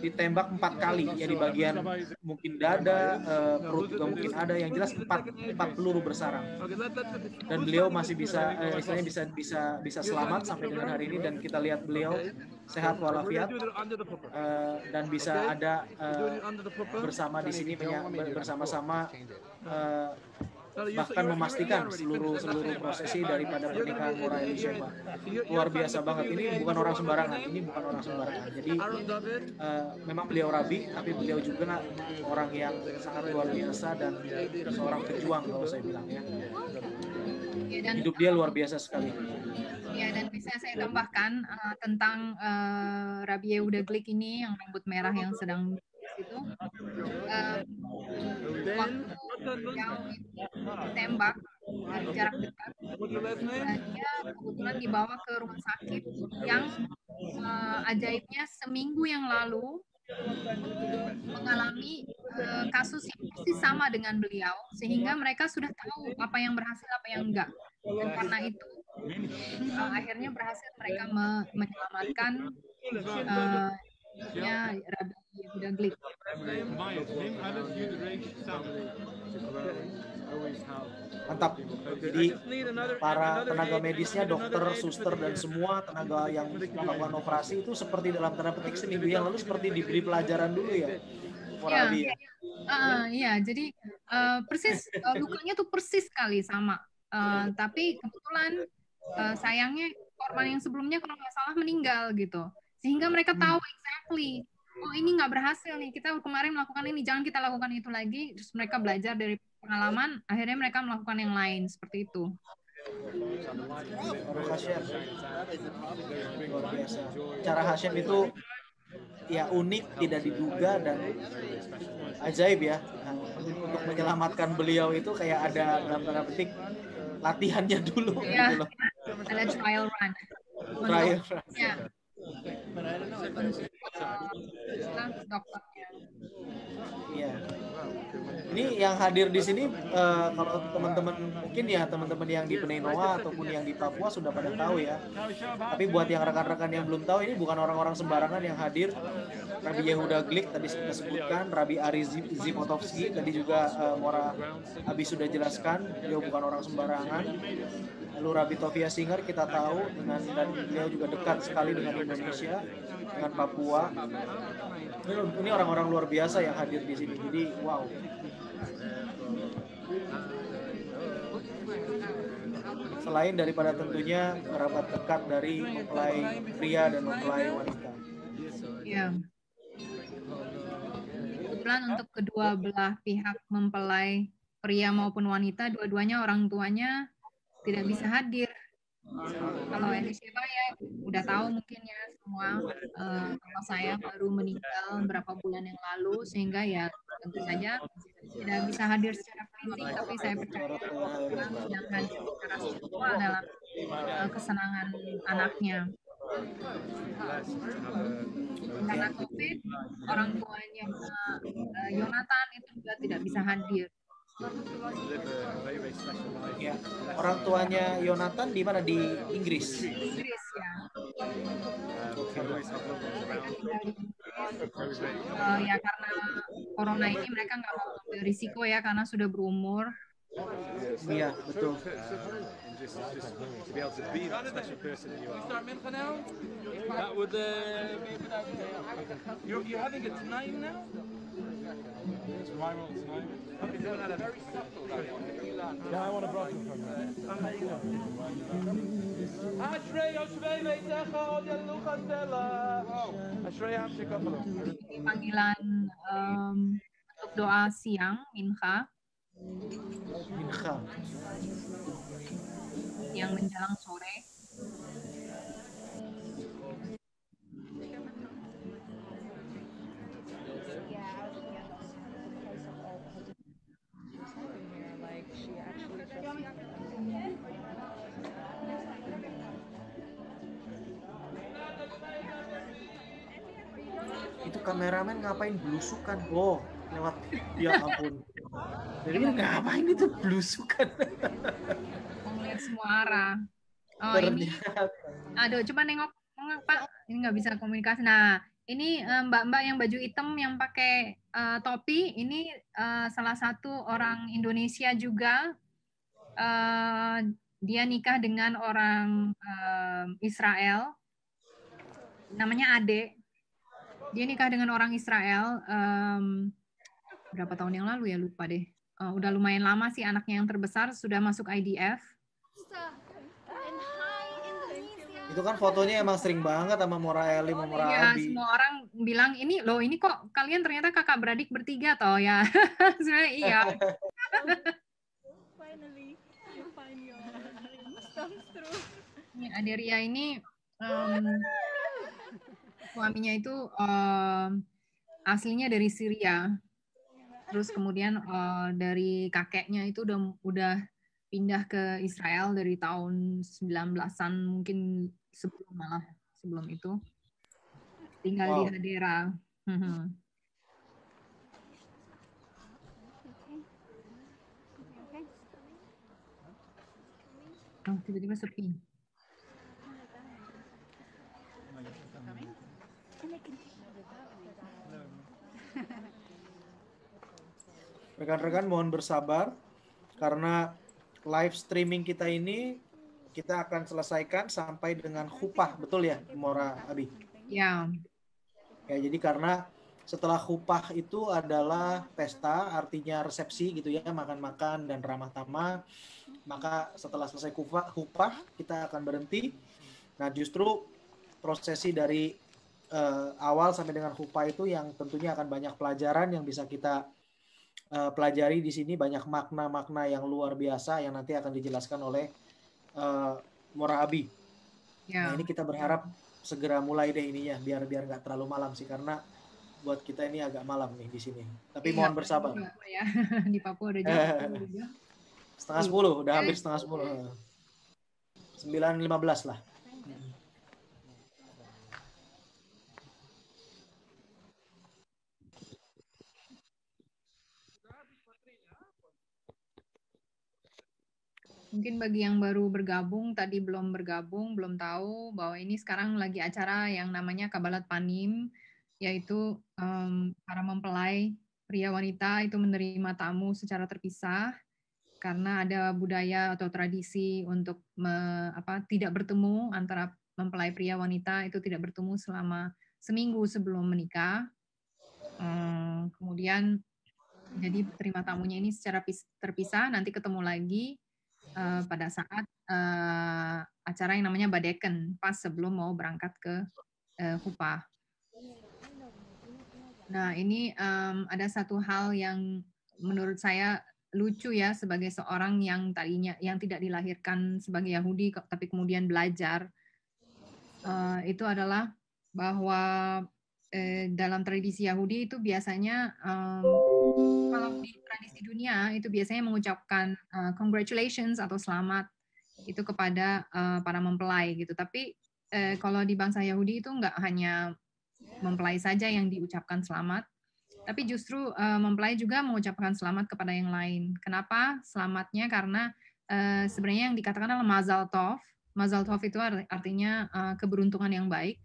S2: ditembak empat kali. Ya di bagian mungkin dada eh, perut juga mungkin ada. Yang jelas empat empat peluru bersarang. Dan beliau masih bisa eh, istilahnya bisa bisa bisa selamat sampai dengan hari ini. Dan kita lihat beliau sehat walafiat eh, dan bisa ada bersama di sini bersama-sama bahkan memastikan seluruh seluruh prosesi daripada pernikahan Mora Elisheba luar biasa banget. ini bukan orang sembarangan. Ini bukan orang sembarangan. Jadi eh, memang beliau rabi tapi beliau juga orang yang sangat luar biasa dan seorang pejuang kalau saya bilang ya.
S1: Ya, dan
S2: hidup dia luar biasa sekali.
S1: Ya, dan bisa saya tambahkan eh, tentang eh, Rabbi Yehuda Glick ini yang rambut merah yang sedang itu. Eh, waktu beliau ditembak dari jarak dekat, eh, dia kebetulan dibawa ke rumah sakit yang eh, ajaibnya seminggu yang lalu mengalami eh, kasus yang persis sama dengan beliau sehingga mereka sudah tahu apa yang berhasil apa yang enggak. Dan karena itu eh, akhirnya berhasil mereka me- menyelamatkan eh, ya Rabbi
S2: mantap. Jadi para tenaga medisnya dokter suster dan semua tenaga yang melakukan operasi itu seperti dalam tanda petik seminggu yang lalu seperti diberi pelajaran dulu ya
S1: Iya,
S2: Morabi ya
S1: jadi eh, persis eh, lukanya tuh persis sekali sama. Eh, tapi kebetulan eh, sayangnya korban yang sebelumnya kalau nggak salah meninggal gitu, sehingga mereka tahu exactly. Oh ini nggak berhasil nih, kita kemarin melakukan ini, jangan kita lakukan itu lagi. Terus mereka belajar dari pengalaman, akhirnya mereka melakukan yang lain seperti itu.
S2: Cara Hashem itu ya unik tidak diduga dan ajaib ya Nah, untuk menyelamatkan beliau itu kayak ada dalam tanda petik latihannya dulu
S1: Iya,
S2: gitu loh
S1: ada trial run.
S2: Trial run.
S1: Ya. but I
S2: don't know. Ini yang hadir di sini uh, kalau teman-teman mungkin ya teman-teman yang di Penenoa ataupun yang di Papua sudah pada tahu ya. Tapi buat yang rekan-rekan yang belum tahu ini bukan orang-orang sembarangan yang hadir. Rabi Yehuda Glik tadi sudah sebutkan, Rabi Ari Zipotovski tadi juga uh, Mora Abi sudah jelaskan, beliau bukan orang sembarangan. Lalu Rabi Tovia Singer kita tahu dengan dan beliau juga dekat sekali dengan Indonesia, dengan Papua. Ini orang-orang luar biasa yang hadir di sini. Jadi wow, Selain daripada tentunya kerabat dekat dari mempelai pria dan mempelai wanita.
S1: Ya. Kebetulan untuk kedua belah pihak mempelai pria maupun wanita, dua-duanya orang tuanya tidak bisa hadir kalau siapa ya udah tahu mungkin ya semua uh, saya baru meninggal beberapa bulan yang lalu sehingga ya tentu saja tidak bisa hadir secara fisik tapi saya percaya yang hadir secara spiritual dalam uh, kesenangan anaknya. Karena COVID orang tuanya uh, Yonatan itu juga tidak bisa hadir.
S2: Ya, orang tuanya Yonatan di mana? Di Inggris.
S1: Inggris ya. Uh, ya karena corona ini mereka nggak mau ambil risiko ya karena sudah berumur.
S2: Iya betul.
S12: You're, you're having it tonight now?
S5: It's rival tonight.
S12: Okay, doing that very subtle.
S5: Yeah, I want a broken from
S12: Ashrei Yoshvei Beitecha Od Yalucha Stella. Ashrei Hamshik
S1: Panggilan um, untuk doa siang, mincha.
S2: Mincha.
S1: Yang menjelang sore.
S2: itu kameramen ngapain belusukan oh lewat ya ampun jadi ngapain itu? Belusukan.
S1: Melihat semua arah oh ini aduh coba nengok. Pak. Ini nggak bisa komunikasi. Nah ini mbak-mbak yang baju hitam yang pakai uh, topi ini uh, salah satu orang Indonesia juga uh, dia nikah dengan orang uh, Israel. Namanya Ade. Dia nikah dengan orang Israel um, berapa tahun yang lalu ya lupa deh. Uh, udah lumayan lama sih anaknya yang terbesar sudah masuk IDF
S2: itu kan fotonya emang sering banget sama Mora Eli sama Mora
S1: ya,
S2: Abi.
S1: semua orang bilang ini loh ini kok kalian ternyata kakak beradik bertiga toh ya. Sebenarnya iya. Ini Aderia ini um, suaminya itu um, aslinya dari Syria terus kemudian uh, dari kakeknya itu udah udah pindah ke Israel dari tahun 19-an mungkin sebelum malah sebelum itu tinggal wow. di Hadera. oh, tiba-tiba sepi.
S2: Rekan-rekan mohon bersabar karena live streaming kita ini kita akan selesaikan sampai dengan khupah, betul ya, Mora Abi?
S1: Ya.
S2: Ya, jadi karena setelah khupah itu adalah pesta, artinya resepsi gitu ya, makan-makan dan ramah tamah. Maka setelah selesai khupah, khupah kita akan berhenti. Nah, justru prosesi dari uh, awal sampai dengan khupah itu yang tentunya akan banyak pelajaran yang bisa kita uh, pelajari di sini banyak makna-makna yang luar biasa yang nanti akan dijelaskan oleh uh, Morabi. Ya. Nah ini kita berharap segera mulai deh ininya biar biar nggak terlalu malam sih karena buat kita ini agak malam nih di sini. Tapi iya, mohon bersabar.
S1: Ya. di Papua udah jam
S2: setengah sepuluh, udah hampir setengah sepuluh. Sembilan lima belas lah.
S1: Mungkin bagi yang baru bergabung, tadi belum bergabung, belum tahu bahwa ini sekarang lagi acara yang namanya Kabalat Panim, yaitu um, para mempelai pria wanita itu menerima tamu secara terpisah karena ada budaya atau tradisi untuk me, apa, tidak bertemu antara mempelai pria wanita itu tidak bertemu selama seminggu sebelum menikah. Um, kemudian jadi terima tamunya ini secara terpisah, nanti ketemu lagi uh, pada saat uh, acara yang namanya badeken pas sebelum mau berangkat ke uh, Kupah. Nah, ini um, ada satu hal yang menurut saya lucu ya sebagai seorang yang tadinya yang tidak dilahirkan sebagai Yahudi tapi kemudian belajar uh, itu adalah bahwa eh, dalam tradisi Yahudi itu biasanya um, kalau di tradisi dunia itu biasanya mengucapkan uh, congratulations atau selamat itu kepada uh, para mempelai gitu tapi uh, kalau di bangsa Yahudi itu enggak hanya mempelai saja yang diucapkan selamat, tapi justru uh, mempelai juga mengucapkan selamat kepada yang lain. Kenapa? Selamatnya karena uh, sebenarnya yang dikatakan adalah mazal tov. Mazal tov itu artinya uh, keberuntungan yang baik.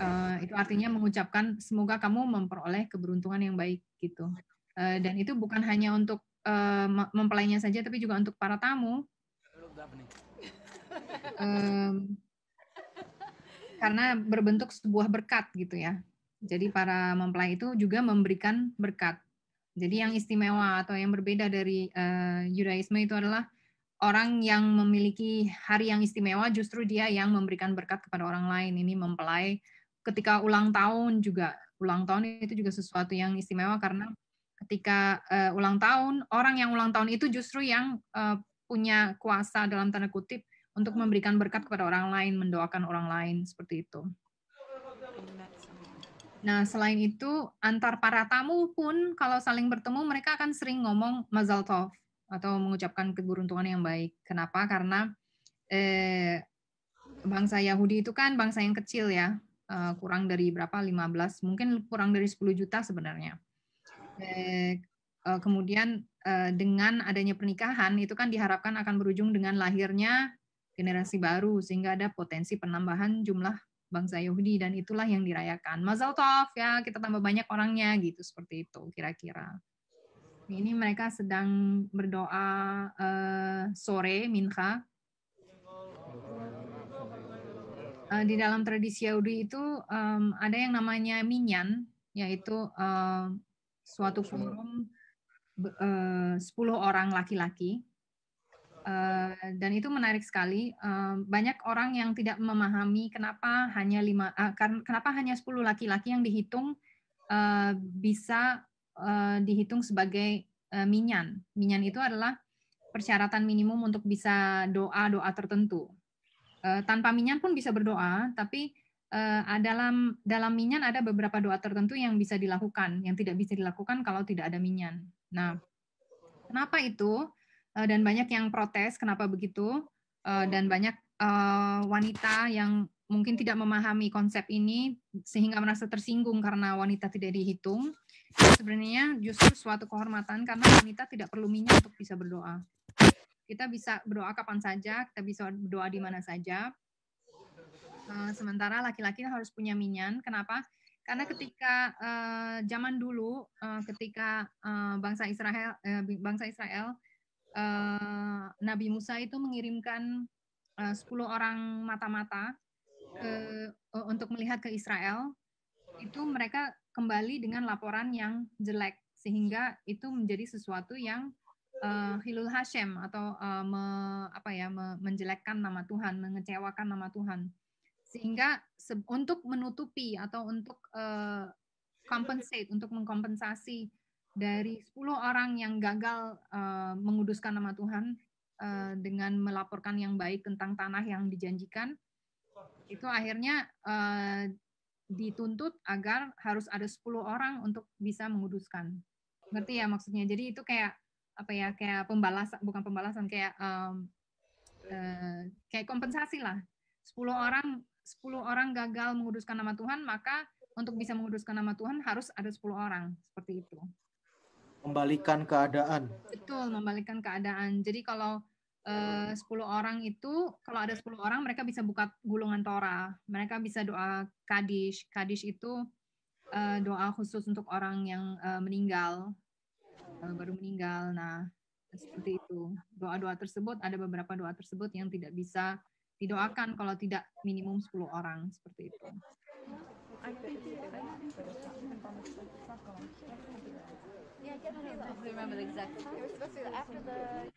S1: Uh, itu artinya mengucapkan semoga kamu memperoleh keberuntungan yang baik gitu. Uh, dan itu bukan hanya untuk uh, mempelainya saja, tapi juga untuk para tamu. Um, karena berbentuk sebuah berkat gitu ya. Jadi para mempelai itu juga memberikan berkat. Jadi yang istimewa atau yang berbeda dari uh, Yudaisme itu adalah orang yang memiliki hari yang istimewa justru dia yang memberikan berkat kepada orang lain. Ini mempelai ketika ulang tahun juga ulang tahun itu juga sesuatu yang istimewa karena ketika uh, ulang tahun orang yang ulang tahun itu justru yang uh, punya kuasa dalam tanda kutip untuk memberikan berkat kepada orang lain, mendoakan orang lain seperti itu. Nah, selain itu antar para tamu pun kalau saling bertemu mereka akan sering ngomong mazal tov atau mengucapkan keberuntungan yang baik. Kenapa? Karena eh, bangsa Yahudi itu kan bangsa yang kecil ya, uh, kurang dari berapa 15, mungkin kurang dari 10 juta sebenarnya. Eh, uh, kemudian uh, dengan adanya pernikahan itu kan diharapkan akan berujung dengan lahirnya generasi baru sehingga ada potensi penambahan jumlah bangsa Yahudi dan itulah yang dirayakan. Mazel tov ya, kita tambah banyak orangnya gitu seperti itu kira-kira. Ini mereka sedang berdoa uh, sore mincha. Uh, di dalam tradisi Yahudi itu um, ada yang namanya minyan, yaitu uh, suatu forum uh, 10 orang laki-laki Uh, dan itu menarik sekali. Uh, banyak orang yang tidak memahami kenapa hanya lima, uh, kenapa hanya 10 laki-laki yang dihitung uh, bisa uh, dihitung sebagai uh, minyan. Minyan itu adalah persyaratan minimum untuk bisa doa-doa tertentu. Uh, tanpa minyan pun bisa berdoa, tapi dalam dalam minyan ada beberapa doa tertentu yang bisa dilakukan, yang tidak bisa dilakukan kalau tidak ada minyan. Nah, kenapa itu? Eh, dan banyak yang protes kenapa begitu dan banyak wanita yang mungkin tidak memahami konsep ini sehingga merasa tersinggung karena wanita tidak dihitung. Sebenarnya justru suatu kehormatan karena wanita tidak perlu minyak untuk bisa berdoa. Kita bisa berdoa kapan saja, kita bisa berdoa di mana saja. Uh, sementara laki-laki harus punya minyan. Kenapa? Karena ketika uh, zaman dulu, uh, ketika bangsa Israel, bangsa Israel Nabi Musa itu mengirimkan uh, 10 orang mata-mata untuk melihat ke Israel itu mereka kembali dengan laporan yang jelek sehingga itu menjadi sesuatu yang uh, hilul hashem atau uh, me, apa ya me, menjelekkan nama Tuhan, mengecewakan nama Tuhan. Sehingga untuk menutupi atau untuk uh, compensate, untuk mengkompensasi dari 10 orang yang gagal uh, menguduskan nama Tuhan uh, dengan melaporkan yang baik tentang tanah yang dijanjikan, itu akhirnya uh, dituntut agar harus ada 10 orang untuk bisa menguduskan. Ngerti ya maksudnya? Jadi itu kayak apa ya? Kayak pembalasan, bukan pembalasan, kayak um, uh, kayak kompensasi lah. 10 orang 10 orang gagal menguduskan nama Tuhan, maka untuk bisa menguduskan nama Tuhan harus ada 10 orang seperti itu
S2: membalikan keadaan.
S1: Betul, membalikan keadaan. Jadi kalau eh, 10 orang itu kalau ada 10 orang mereka bisa buka gulungan Torah. Mereka bisa doa Kadish. Kadish itu eh, doa khusus untuk orang yang eh, meninggal eh, baru meninggal. Nah, seperti itu. Doa-doa tersebut ada beberapa doa tersebut yang tidak bisa didoakan kalau tidak minimum 10 orang seperti itu.
S11: Yeah, I don't remember the exact time. It was supposed to be after the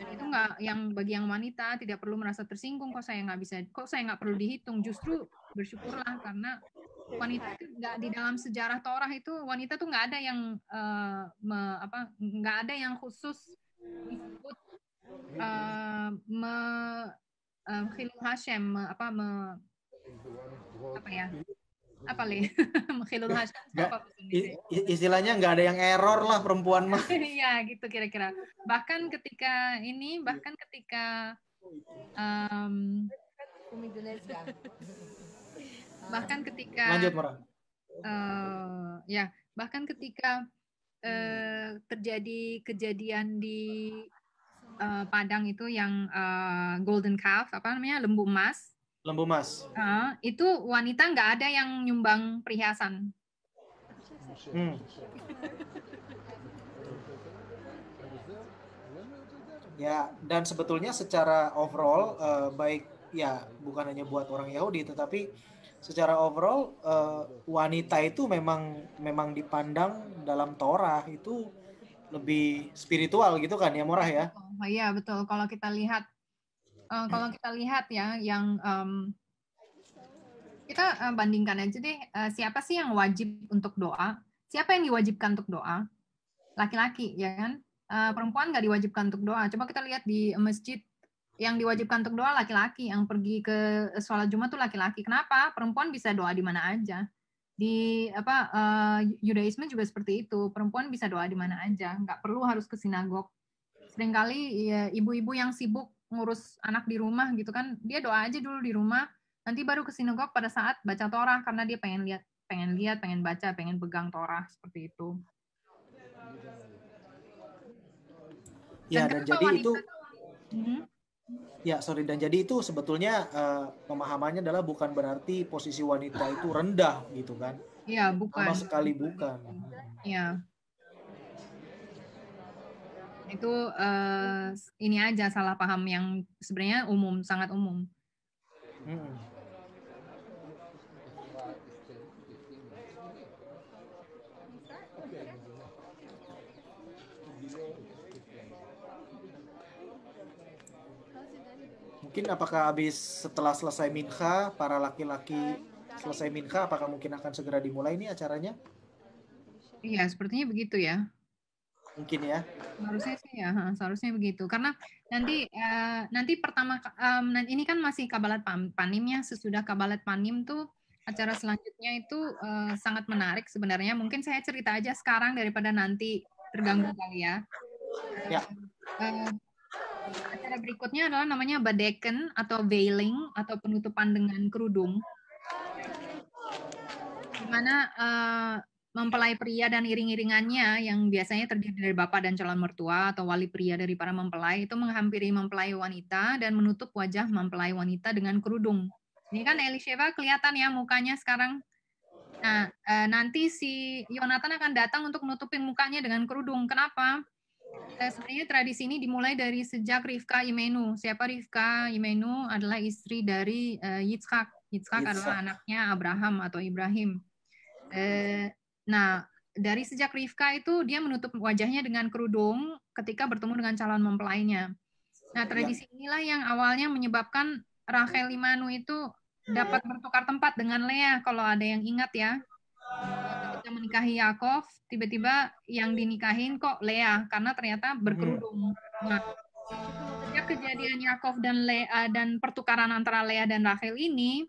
S1: Dan itu nggak yang bagi yang wanita tidak perlu merasa tersinggung kok saya nggak bisa kok saya nggak perlu dihitung. Justru bersyukurlah karena wanita itu nggak di dalam sejarah Torah itu wanita tuh nggak ada yang eh, me- apa nggak ada yang khusus disebut eh, me khilul Hashem me- apa me- apa ya apa le khilul apa
S2: istilahnya nggak ada yang error lah perempuan mah.
S1: Iya gitu kira-kira. Bahkan ketika ini, bahkan ketika em, bahkan ketika
S2: Lanjut, Mara.
S1: eh, ya bahkan ketika eh, terjadi kejadian di eh, Padang itu yang eh, golden calf apa namanya lembu emas
S2: Lembu Mas.
S1: eh, itu wanita nggak ada yang nyumbang perhiasan.
S2: Hmm. Ya, dan sebetulnya secara overall eh, baik ya bukan hanya buat orang Yahudi tetapi secara overall eh, wanita itu memang memang dipandang dalam Torah itu lebih spiritual gitu kan ya Murah ya.
S1: Oh iya betul. Kalau kita lihat, eh, kalau kita lihat ya, yang em, kita eh, bandingkan aja deh, eh, siapa sih yang wajib untuk doa? Siapa yang diwajibkan untuk doa? Laki-laki, ya kan? Eh, perempuan nggak diwajibkan untuk doa. Coba kita lihat di masjid yang diwajibkan untuk doa laki-laki, yang pergi ke sholat Jumat tuh laki-laki. Kenapa? Perempuan bisa doa di mana aja. Di apa eh, Yudaisme juga seperti itu. Perempuan bisa doa di mana aja, nggak perlu harus ke sinagog sering kali ya, ibu-ibu yang sibuk ngurus anak di rumah gitu kan dia doa aja dulu di rumah nanti baru ke sinagog pada saat baca Torah karena dia pengen lihat pengen lihat pengen baca pengen pegang Torah seperti itu
S2: Ya dan jadi
S1: wanita
S2: itu
S1: Mhm.
S2: ya sorry dan jadi itu sebetulnya eh, pemahamannya adalah bukan berarti posisi wanita itu rendah gitu kan.
S1: Iya
S2: Sama
S1: bukan
S2: sekali bukan.
S1: Iya. Itu eh, ini aja salah paham yang sebenarnya umum, sangat umum.
S2: Mm-mm. Mungkin apakah habis setelah selesai minha para laki-laki selesai minha apakah mungkin akan segera dimulai ini acaranya?
S1: Iya, sepertinya begitu ya.
S2: Mungkin ya.
S1: Harusnya sih ya, ha, seharusnya begitu. Karena nanti eh, nanti pertama nan- ini kan masih kabalat pan- panim ya. Sesudah kabalat panim tuh acara selanjutnya itu eh, sangat menarik sebenarnya. Mungkin saya cerita aja sekarang daripada nanti terganggu kali ya.
S2: Ya.
S1: Eh, acara berikutnya adalah namanya badeken atau veiling atau penutupan dengan kerudung. Di mana eh, mempelai pria dan iring-iringannya yang biasanya terdiri dari bapak dan calon mertua atau wali pria dari para mempelai itu menghampiri mempelai wanita dan menutup wajah mempelai wanita dengan kerudung. Ini kan Elisheva kelihatan ya mukanya sekarang. Nah, eh, nanti si Yonatan akan datang untuk menutupin mukanya dengan kerudung. Kenapa? Eh, sebenarnya tradisi ini dimulai dari sejak Rifka Imenu. Siapa Rifka Imenu adalah istri dari eh, Yitzhak. Yitzhak
S2: Yitzhak.
S1: adalah anaknya Abraham atau Ibrahim. Eh, nah, dari sejak Rifka itu dia menutup wajahnya dengan kerudung ketika bertemu dengan calon mempelainya. Nah, tradisi inilah yang awalnya menyebabkan Rachel Imanu itu dapat bertukar tempat dengan Lea kalau ada yang ingat ya. Ketika menikahi Yakov, tiba-tiba yang dinikahin kok Lea karena ternyata berkerudung. Nah, sejak kejadian Yakov dan Lea dan pertukaran antara Lea dan Rachel ini,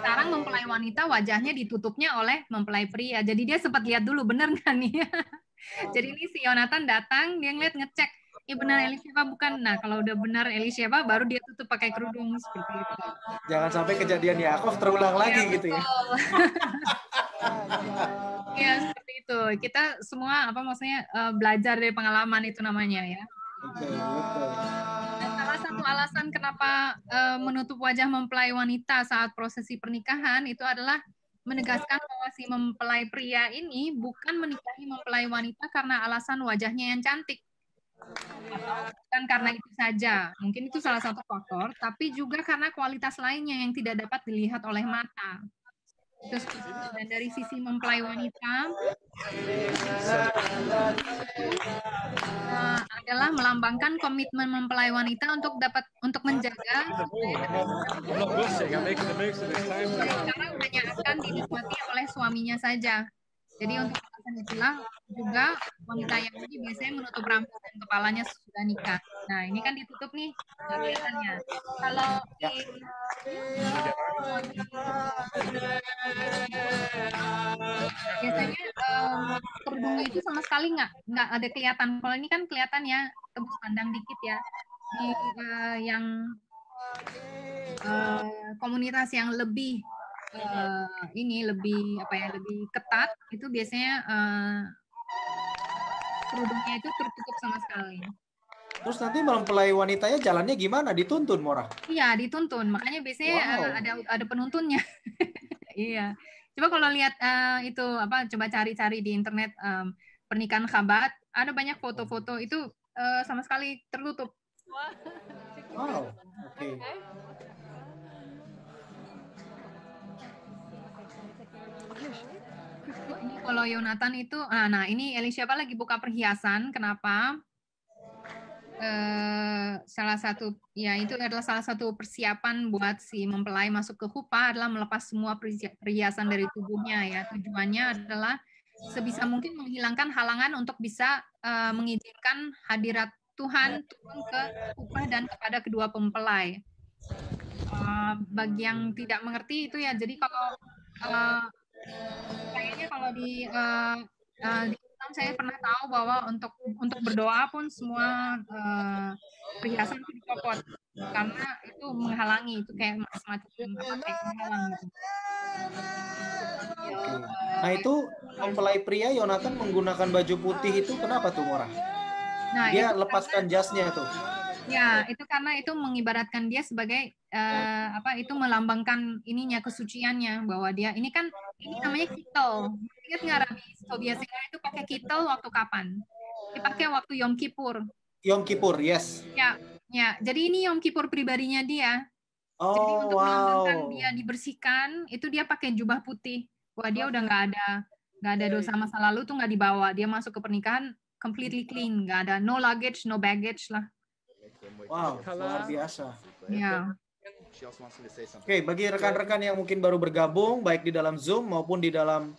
S1: sekarang mempelai wanita wajahnya ditutupnya oleh mempelai pria. Jadi dia sempat lihat dulu bener nggak nih? Jadi ini si Yonatan datang, dia ngeliat ngecek, ini benar Elisheba bukan? Nah kalau udah benar Elisheba, baru dia tutup pakai kerudung seperti itu.
S2: Jangan sampai kejadian Yaakov terulang lagi
S1: Ya,
S2: gitu ya.
S1: betul. Iya seperti itu. Kita semua apa maksudnya eh, belajar dari pengalaman itu namanya ya. Salah satu alasan kenapa uh, menutup wajah mempelai wanita saat prosesi pernikahan itu adalah menegaskan bahwa si mempelai pria ini bukan menikahi mempelai wanita karena alasan wajahnya yang cantik. Bukan karena itu saja, mungkin itu salah satu faktor, tapi juga karena kualitas lainnya yang tidak dapat dilihat oleh mata. Terus dan dari sisi mempelai wanita uh, adalah melambangkan komitmen mempelai wanita untuk dapat untuk menjaga karena hanya akan dinikmati oleh suaminya saja. Jadi untuk alasan itulah juga wanita yang ini biasanya menutup rambut dan kepalanya sudah nikah. Nah ini kan ditutup nih kelihatannya. Kalau di, biasanya um, kerudungnya itu sama sekali nggak nggak ada kelihatan. Kalau ini kan kelihatan ya tembus pandang dikit ya. Di uh, yang uh, komunitas yang lebih uh, ini lebih apa ya lebih ketat itu biasanya uh, kerudungnya itu tertutup sama sekali.
S2: Terus nanti mempelai wanitanya jalannya gimana? Dituntun, Mora?
S1: Iya, dituntun. Makanya biasanya wow. ada ada penuntunnya. iya. Coba kalau lihat uh, itu apa coba cari-cari di internet um, pernikahan khabat, ada banyak foto-foto itu uh, sama sekali tertutup.
S2: Wow. Oke. Okay.
S1: Ini kalau Yonatan itu, ah, nah ini Elisha lagi buka perhiasan. Kenapa? Eh, salah satu ya itu adalah salah satu persiapan buat si mempelai masuk ke hupa adalah melepas semua perhiasan dari tubuhnya ya. Tujuannya adalah sebisa mungkin menghilangkan halangan untuk bisa uh, mengizinkan hadirat Tuhan turun ke hupa dan kepada kedua pempelai. Uh, bagi yang tidak mengerti itu ya, jadi kalau uh, kayaknya kalau di uh, uh, di Islam saya pernah tahu bahwa untuk untuk berdoa pun semua uh, perhiasan itu dicopot karena itu menghalangi itu kayak semacam apa kayak menghalang gitu.
S2: Nah itu mempelai pria Yonatan menggunakan baju putih itu kenapa tuh Mora? Nah, dia lepaskan jasnya tuh.
S1: Ya, itu karena itu mengibaratkan dia sebagai uh, apa itu melambangkan ininya kesuciannya bahwa dia ini kan ini namanya kitel. Ingat nggak Rabi? So biasanya itu pakai kitel waktu kapan? Dipakai waktu Yom Kippur.
S2: Yom Kippur, yes.
S1: Ya, ya. Jadi ini Yom Kippur pribadinya dia.
S2: Oh,
S1: Jadi untuk
S2: wow.
S1: melambangkan dia dibersihkan, itu dia pakai jubah putih. Wah dia udah nggak ada nggak ada dosa masa lalu tuh nggak dibawa. Dia masuk ke pernikahan completely clean, nggak ada no luggage, no baggage lah.
S2: Wow, luar biasa.
S1: Ya.
S2: Oke, bagi rekan-rekan yang mungkin baru bergabung, baik di dalam Zoom maupun di dalam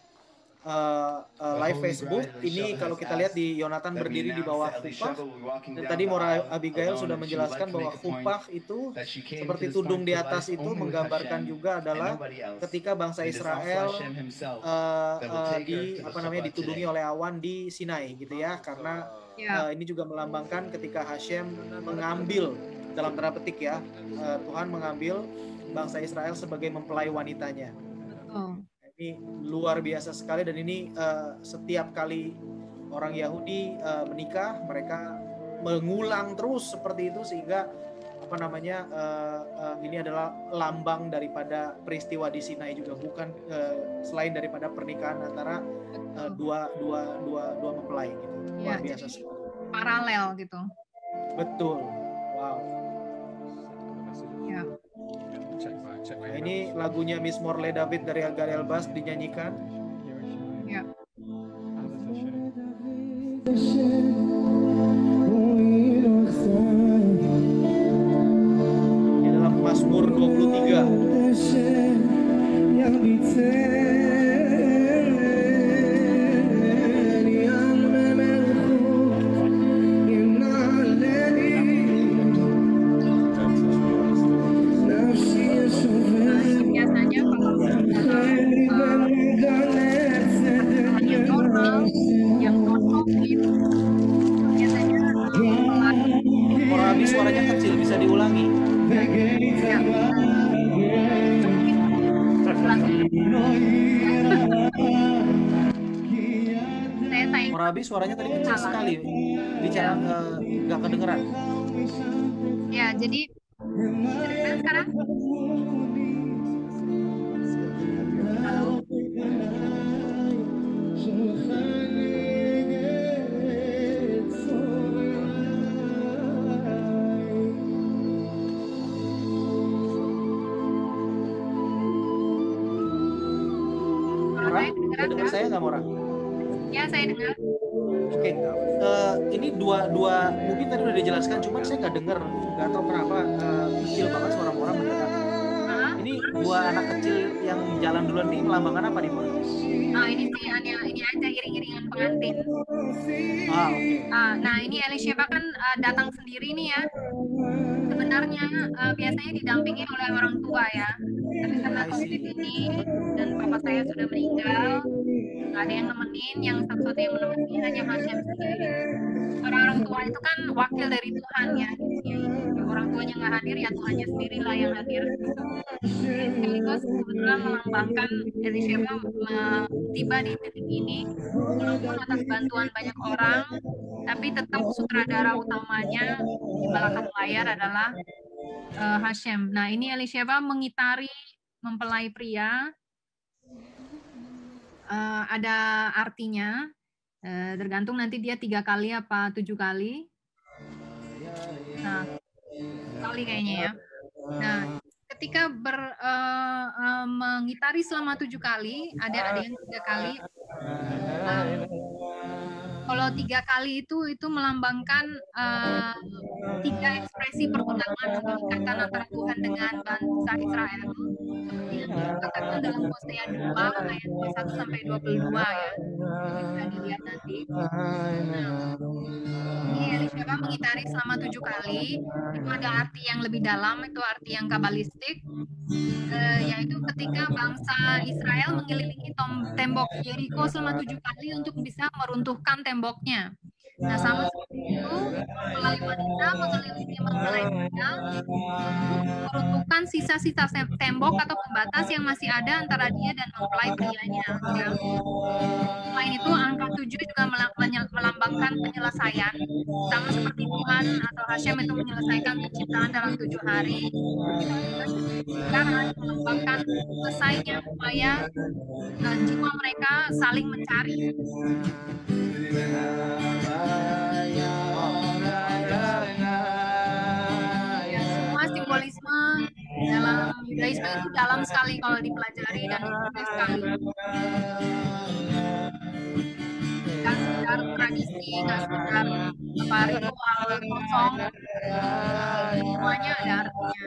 S2: uh, uh, live Facebook, ini kalau kita lihat di Yonatan berdiri di bawah kupah, dan tadi Mora Abigail sudah menjelaskan bahwa kupah itu seperti tudung di atas itu menggambarkan juga adalah ketika bangsa Israel uh, uh, di apa namanya ditudungi oleh awan di Sinai gitu ya, karena uh, ini juga melambangkan ketika Hashem mengambil dalam tanda petik ya uh, Tuhan mengambil bangsa Israel sebagai mempelai wanitanya.
S1: Oh.
S2: Ini luar biasa sekali dan ini uh, setiap kali orang Yahudi uh, menikah mereka mengulang terus seperti itu sehingga apa namanya uh, uh, ini adalah lambang daripada peristiwa di Sinai juga bukan uh, selain daripada pernikahan antara uh, dua dua dua dua mempelai gitu. Luar
S1: ya,
S2: biasa sekali.
S1: paralel gitu.
S2: Betul. Wow.
S1: Ya
S2: nah, ini lagunya Miss Morley David dari Agar Elbas dinyanyikan.
S1: Ya
S2: Mazmur
S1: 23.
S2: Suaranya tadi kecil sekali. Bicara eh, nggak kedengeran.
S1: Aja iring-iringan pengantin.
S2: Ah.
S1: Ah, nah ini Elisheba kan ah, datang sendiri nih ya. Sebenarnya ah, biasanya didampingi oleh orang tua ya. Tapi karena COVID ini dan papa saya sudah meninggal, nggak ada yang nemenin. Yang satu-satunya yang menemani hanya Hashem sendiri. Orang-orang tua itu kan wakil dari Tuhan ya. Ya, Orang tuanya nggak hadir ya Tuhannya sendirilah yang hadir. Sekaligus kebetulan melambangkan Elisheba me- tiba di titik ini walaupun atas bantuan banyak orang tapi tetap sutradara utamanya di belakang layar adalah eh, Hashem. Nah ini Elisheba mengitari mempelai pria Eh, ada artinya Eh, tergantung nanti dia tiga kali apa tujuh kali. Nah kali kayaknya ya. Nah ketika ber eh, eh, mengitari selama tujuh kali ada ada yang tiga kali Nah, kalau tiga kali itu itu melambangkan eh, tiga ekspresi pertunangan atau ikatan antara Tuhan dengan bangsa Israel. Yang dikatakan dalam Hosea 2 ayat 21 sampai 22 ya. Bisa dilihat nanti. Ini Elisheba mengitari selama tujuh kali. Itu ada arti yang lebih dalam itu arti yang kabalistik eh, yaitu ketika bangsa Israel mengelilingi tembok Jericho selama tujuh kali untuk bisa meruntuhkan temboknya. Nah sama seperti itu mempelai wanita mengelilingi mempelai pria meruntuhkan sisa-sisa tem- tembok atau pembatas yang masih ada antara dia dan mempelai prianya. Ya. Selain itu angka tujuh juga mela- menye- melambangkan penyelesaian sama seperti Tuhan atau Hashem itu menyelesaikan penciptaan dalam tujuh hari. Sekarang melambangkan selesainya upaya eh, jiwa mereka saling mencari. Semua simbolisme dalam Yudaisme itu dalam sekali kalau dipelajari dan sekali. Nggak sekedar tradisi, nggak sekedar apa ritual kosong, semuanya ada artinya.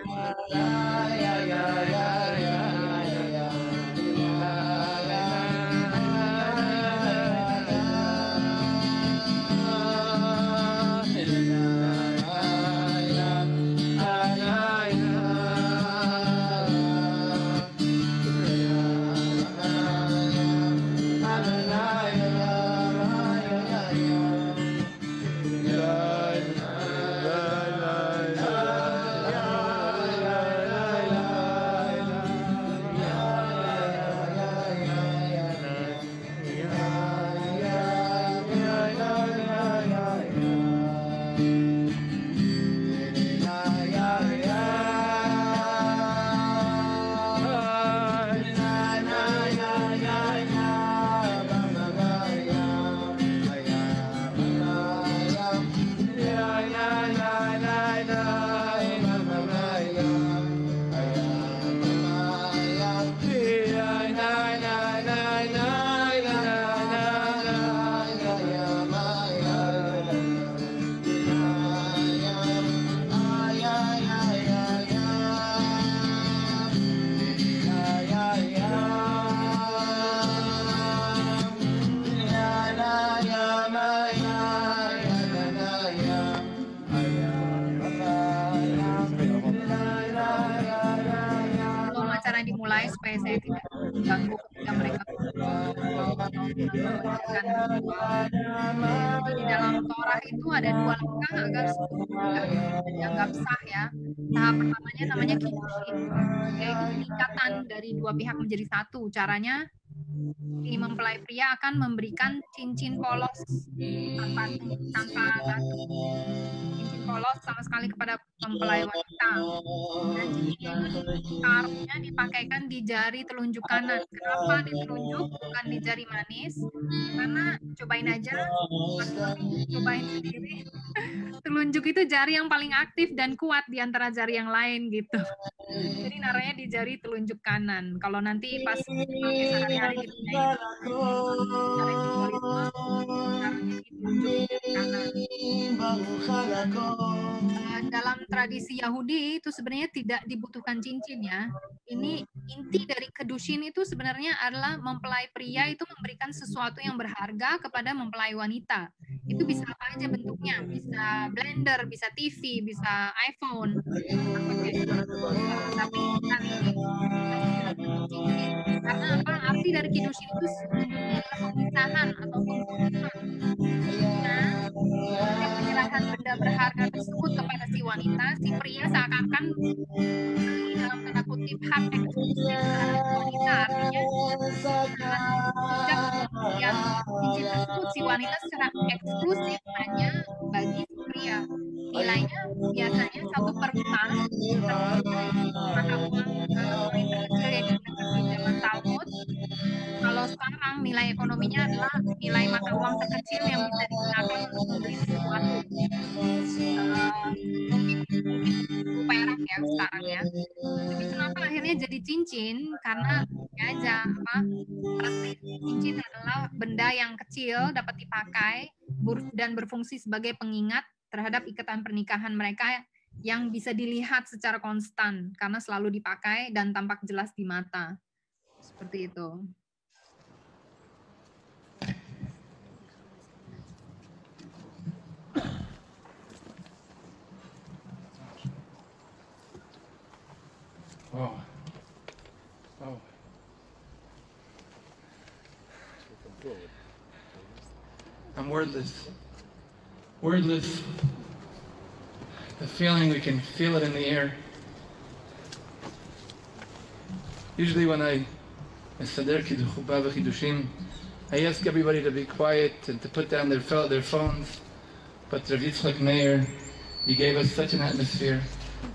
S1: Yaitu ikatan dari dua pihak menjadi satu. Caranya si mempelai pria akan memberikan cincin polos tanpa tanpa batu. Cincin polos sama sekali kepada mempelai wanita. Dan dipakaikan di jari telunjuk kanan. Kenapa di telunjuk bukan di jari manis? Karena cobain aja, cobain sendiri. telunjuk itu jari yang paling aktif dan kuat di antara jari yang lain gitu. Jadi naruhnya di jari telunjuk kanan. Kalau nanti pas sehari-hari Eh, Dalam tradisi Yahudi itu sebenarnya tidak dibutuhkan cincin ya. Ini inti dari kedushin itu sebenarnya adalah mempelai pria itu memberikan sesuatu yang berharga kepada mempelai wanita. Itu bisa apa aja bentuknya, bisa blender, bisa TV, bisa iPhone, tapi. Karena apa? Arti dari sebenarnya adalah pemisahan atau pembunuhan. Nah, dengan penyerahan benda berharga tersebut kepada si wanita, si pria seakan-akan dalam tanda kutip hak eksklusif wanita. Artinya, sejak pemberian cincin tersebut, si wanita secara eksklusif hanya bagi si pria. Nilainya biasanya satu per lima mata uang terkecil yang digunakan di zaman Talmud. Kalau sekarang nilai ekonominya adalah nilai mata uang terkecil yang bisa digunakan untuk membeli sesuatu. Eh, mungkin perak ya sekarang ya. Tapi kenapa akhirnya jadi cincin? Karena ya aja apa arti cincin adalah benda yang kecil dapat dipakai dan berfungsi sebagai pengingat terhadap ikatan pernikahan mereka yang bisa dilihat secara konstan karena selalu dipakai dan tampak jelas di mata. Seperti itu.
S12: Oh. Oh. I'm wordless. Wordless. The feeling, we can feel it in the air. Usually when I Seder Kiddushim, I ask everybody to be quiet and to put down their, their phones. But Rav Yitzchak Meir, he gave us such an atmosphere.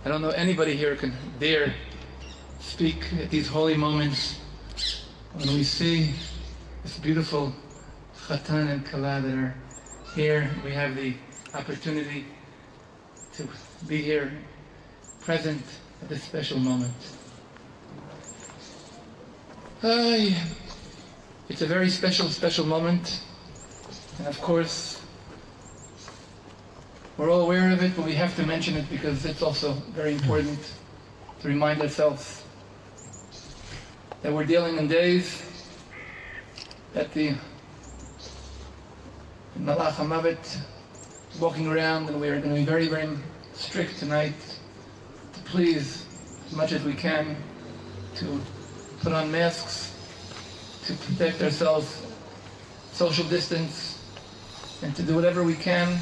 S12: I don't know anybody here can dare speak at these holy moments when we see this beautiful Chatan and Kala that are here. We have the opportunity to be here present at this special moment. Ay, it's a very special, special moment. And of course, we're all aware of it, but we have to mention it because it's also very important to remind ourselves that we're dealing in days that the Malach HaMavet walking around and we are going to be very, very strict tonight to please as much as we can to put on masks, to protect ourselves, social distance, and to do whatever we can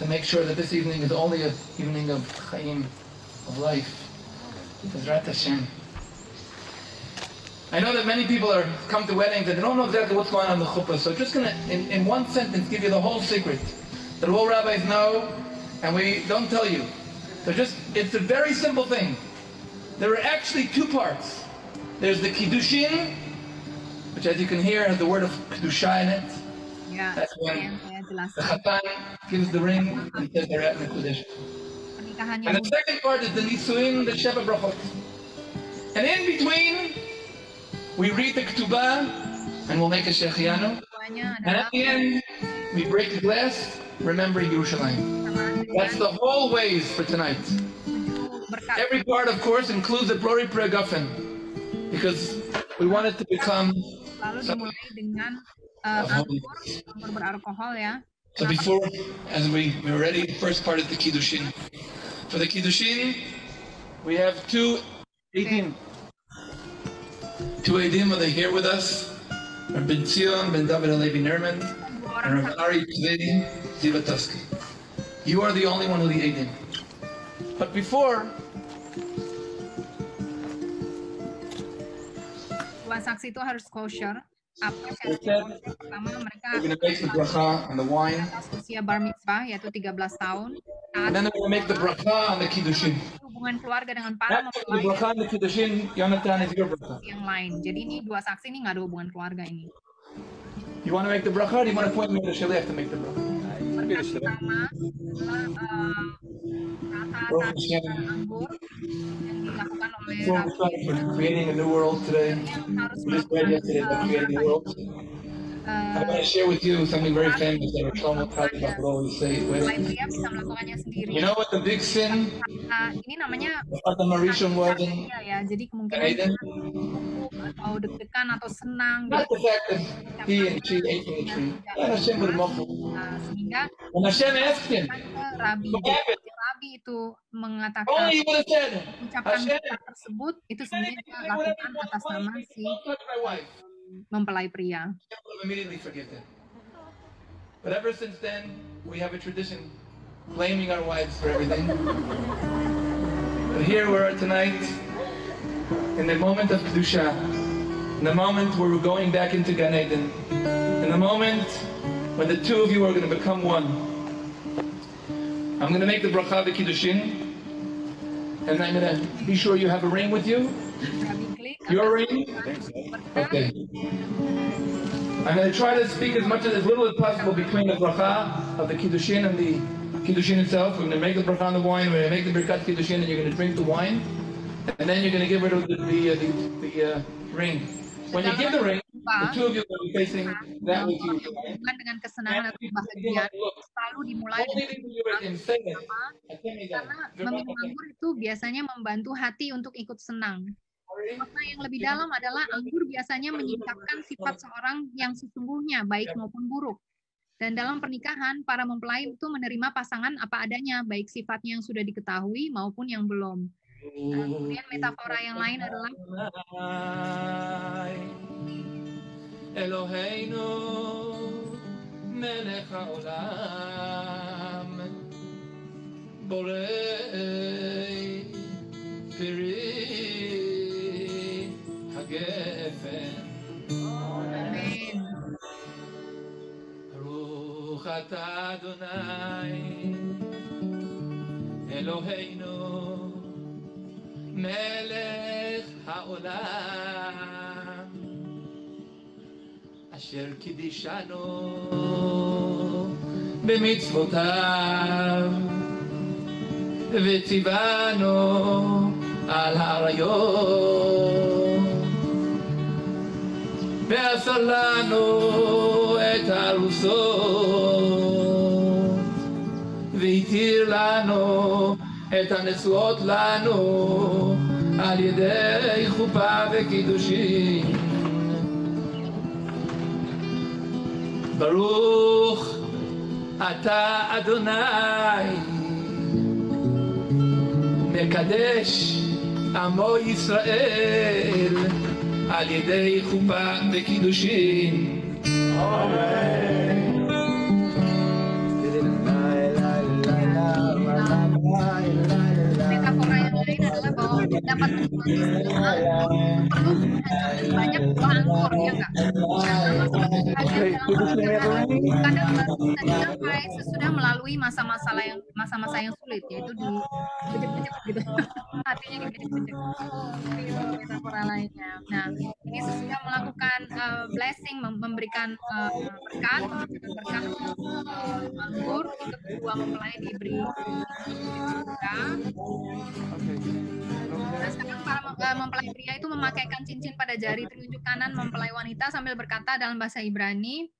S12: to make sure that this evening is only an evening of Chaim, of life. Bezrat Hashem. I know that many people are come to weddings and they don't know exactly what's going on in the chuppah, so just gonna, in, in one sentence, give you the whole secret that all rabbis know, and we don't tell you. So just, it's a very simple thing. There are actually two parts. There's the kiddushin, which as you can hear has the word of kedusha in it.
S1: Ya,
S12: That's when the
S1: jelaskan.
S12: chatan gives the ring and says they're at Mekudesh.
S1: Pernikahan
S12: And the second part is the nisuin, the sheva brachot. And in between, we read the ketubah, and we'll make a shechianu. And at the end, we break the glass, remembering Yerushalayim. That's the whole ways for tonight. Every part, of course, includes the Brori Pregafen, because we want it to become. So before, as we we're ready, first part is the Kiddushin. For the Kiddushin, we have two Eidim. Two Eidim are they here with us? Rav Ben Zion, Ben David Alevi Nerman, and Rav Ari Tzvedi Zivatowski. You are the only one of the Eidim. But before,
S1: Dua saksi itu harus kosher. Apa
S12: They
S1: syarat
S12: said
S1: pertama mereka atas usia bar mitzvah yaitu 13 tahun
S12: and then make the bracha on the kiddushin.
S1: hubungan keluarga dengan para mempelai
S12: bracha on the kiddushin, Yonatan is your bracha.
S1: yang lain. Jadi ini dua saksi ini nggak ada hubungan keluarga ini.
S12: You want to make the bracha, or do you want to appoint me to Shalech to make the bracha?
S1: Berkat pertama adalah uh, rata
S12: Baruch
S1: atas
S12: Hashem.
S1: anggur yang dilakukan oleh
S12: So
S1: Rabbi
S12: excited for creating a new world today.
S1: harus
S12: We just read yesterday about creating a new world. I want to share with you something very famous that our Kalibach would always say.
S1: bisa melakukannya sendiri.
S12: You know what the big sin
S1: Uh, ini namanya
S12: of the Mauritian in
S1: ya, ya. Jadi kemungkinan
S12: Aiden?
S1: atau deg-degan atau senang
S12: Not
S1: gitu.
S12: the fact that he and she ate from the tree. And Hashem would mock
S1: sehingga
S12: When Hashem asked him,
S1: Rabi,
S12: What?
S1: Rabi itu mengatakan
S12: only he would have said,
S1: ucapan tersebut itu sebenarnya dia lakukan atas nama si mempelai pria.
S12: But ever since then, we have a tradition blaming our wives for everything. But here we are tonight, in the moment of Kedusha, in the moment where we're going back into Gan Eden, in the moment when the two of you are going to become one. I'm going to make the bracha of Kiddushin, and I'm going to be sure you have a ring with you.
S1: Rabi klik
S12: Your ring? Okay. I'm going to try to speak as much as, as little as possible between the bracha of the kiddushin and the kiddushin itself. We're going to make the bracha on the wine. We're going to make the birkat kiddushin, and you're going to drink the wine, and then you're going to give her the the, uh, the, the uh, ring. When you give the ring, the two of you will be facing that with you.
S1: dengan kesenangan atau kebahagiaan selalu dimulai
S12: Only
S1: dengan
S12: thing you can say that.
S1: karena meminum anggur itu biasanya membantu hati untuk ikut senang. Makna yang lebih dalam adalah anggur biasanya menyingkapkan sifat seorang yang sesungguhnya, baik maupun buruk. Dan dalam pernikahan, para mempelai itu menerima pasangan apa adanya, baik sifatnya yang sudah diketahui maupun yang belum. Kemudian metafora yang lain adalah
S12: Eloheinu הגפן
S1: Amin.
S12: ברוך אתה אדוני אלוהינו מלך העולם אשר קידישנו במצוותיו וציוונו על האריות ועשה לנו את הארוסות. והתיר לנו את הנשואות לנו על ידי חופה וקידושין. ברוך אתה אדוני מקדש עמו ישראל על ידי חופה וקידושין.
S1: metafora Dapat perlu banyak buah anggur ya enggak kadang dicapai sesudah melalui masa-masa yang masa-masa yang sulit yaitu di gitu. Hatinya dibejek-bejek itu metafora lainnya. Nah ini sesudah melakukan uh, blessing mem- memberikan uh, berkat berkat anggur untuk kedua mempelai diberi. Juga. Nah, sekarang para eh, mempelai pria itu memakaikan cincin pada jari telunjuk kanan mempelai wanita sambil berkata dalam bahasa Ibrani,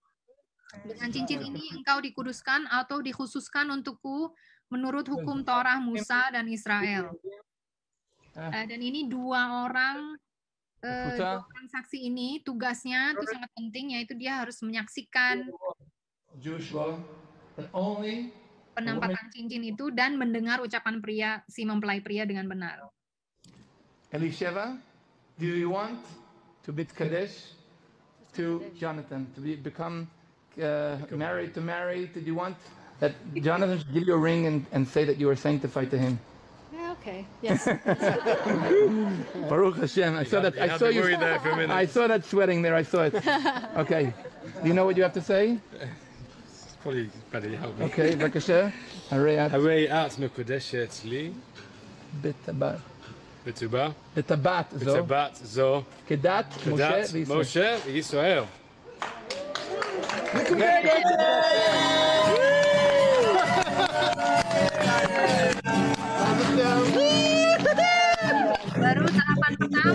S1: dengan cincin ini engkau dikuduskan atau dikhususkan untukku menurut hukum Torah Musa dan Israel. Eh, dan ini dua orang eh, dua orang saksi ini tugasnya itu sangat penting yaitu dia harus menyaksikan penampakan cincin itu dan mendengar ucapan pria si mempelai pria dengan benar.
S12: Elisheva, do you want to be Kadesh to Jonathan, to be, become uh, married to Mary? Did you want that Jonathan should give you a ring and, and say that you are sanctified to him?
S11: Okay. Yes.
S12: Baruch Hashem. I saw that.
S6: You
S12: I
S6: had
S12: saw
S6: me
S12: you.
S6: worried there for a minute.
S12: I saw that sweating there. I saw it. Okay. Do you know what you have to say?
S6: It's probably better you help me.
S12: Okay. בבקשה. הרי את
S6: הרי את מקודשת לי
S12: בטבעת.
S6: בטובה,
S12: בטבעת זו.
S6: בטבעת זו,
S12: כדת משה
S6: כדת
S12: וישראל.
S6: משה וישראל.
S1: Baru tahapan pertama.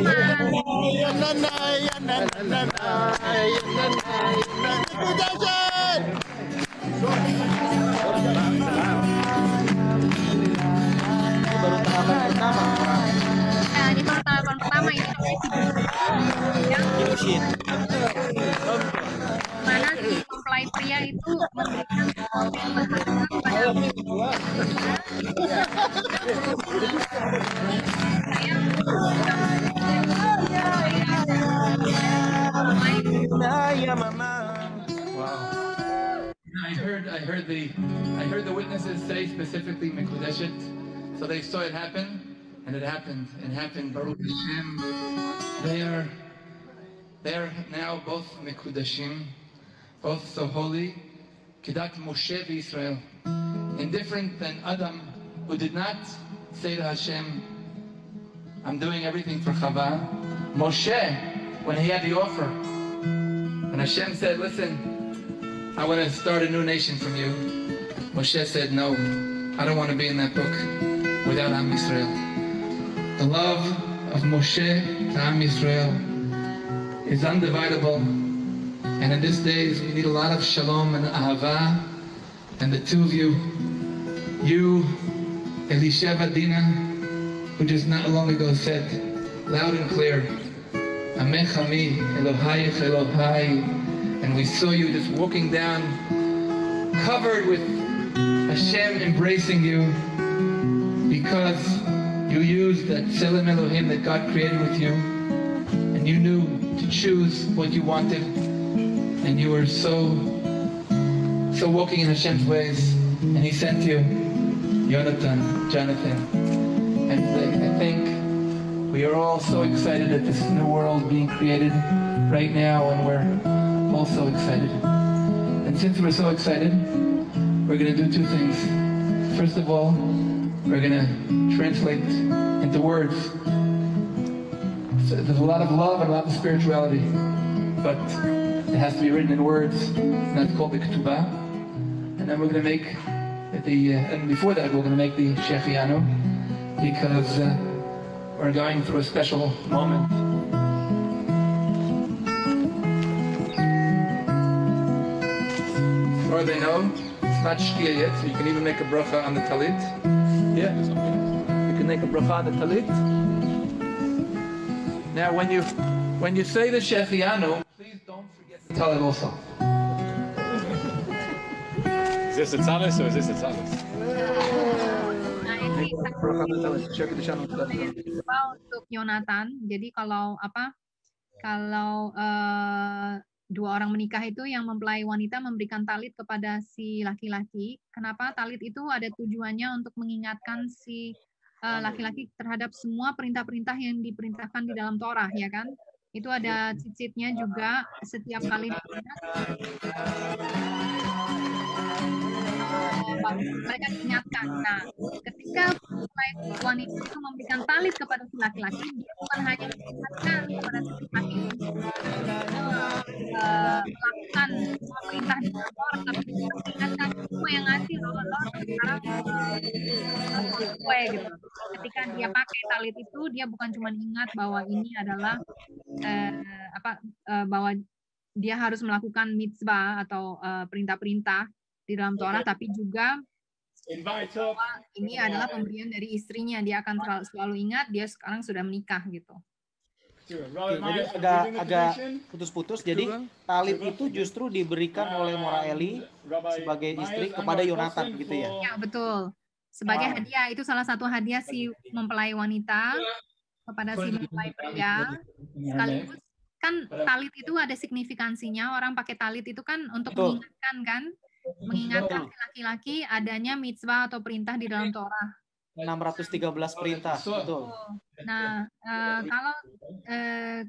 S2: baru
S1: mana si mempelai pria itu.
S12: I heard, I heard the, I heard the witnesses say specifically Mekudeshet, so they saw it happen, and it happened. It happened. Baruch Hashem. They are, they are now both Mekudashim, both so holy. Kedat Moshe Israel, indifferent than Adam, who did not say to Hashem, "I'm doing everything for Chava." Moshe, when he had the offer, and Hashem said, "Listen, I want to start a new nation from you." Moshe said, "No, I don't want to be in that book without Am Yisrael." The love of Moshe to Am Yisrael is undividable. And in these days, we need a lot of shalom and ahava. And the two of you, you, Elisheva Dina, who just not long ago said, loud and clear, Amech Ami, Elohayich Elohai. And we saw you just walking down, covered with Hashem embracing you, because you used that Tselem Elohim that God created with you, and you knew to choose what you wanted, and you were so, so walking in Hashem's ways, and He sent you, Jonathan, Jonathan. And I, I think we are all so excited at this new world being created right now, and we're all so excited. And since we're so excited, we're going to do two things. First of all, we're going to translate into words. So there's a lot of love and a lot of spirituality, but it has to be written in words, and that's called the ketubah. And then we're going to make the, uh, and before that, we're going to make the shechianu, because uh, we're going through a special moment. Or they know it's not shkia yet, so you can even make a bracha on the talit. Yeah, make a bracha on the talit. Now, when you when you say the shechianu, please don't forget the talit also.
S6: Is this a talus or is this a?
S1: Nah,
S12: out.
S1: kedua untuk Yonatan. Jadi kalau apa? Kalau eh, dua orang menikah itu yang mempelai wanita memberikan talit kepada si laki-laki. Kenapa talit itu ada tujuannya untuk mengingatkan si laki-laki terhadap semua perintah-perintah yang diperintahkan di dalam Torah, ya kan? Itu ada cicitnya juga setiap kali mengingat, baru mereka diingatkan. Nah, ketika wanita itu memberikan talit kepada si laki-laki, dia bukan hanya mengingatkan kepada si laki-laki eh, melakukan semua perintah di Torah, tapi mengingatkan semua yang ngasih loh, lo sekarang eh, gue gitu. Ketika dia pakai talit itu, dia bukan cuma ingat bahwa ini adalah eh, apa eh, bahwa dia harus melakukan mitzvah atau eh, perintah-perintah di dalam Torah, tapi juga bahwa ini adalah pemberian dari istrinya. Dia akan selalu ingat dia sekarang sudah menikah gitu.
S2: Oke, jadi agak agak putus-putus. Jadi talit itu justru diberikan oleh Moraeli sebagai istri kepada Yonatan gitu ya.
S1: Ya betul. Sebagai hadiah itu salah satu hadiah si mempelai wanita kepada si mempelai pria. Sekaligus kan talit itu ada signifikansinya. Orang pakai talit itu kan untuk
S2: Betul.
S1: mengingatkan kan, mengingatkan laki-laki adanya mitzvah atau perintah di dalam Torah.
S2: 613 perintah, betul.
S1: Nah, uh, kalau uh,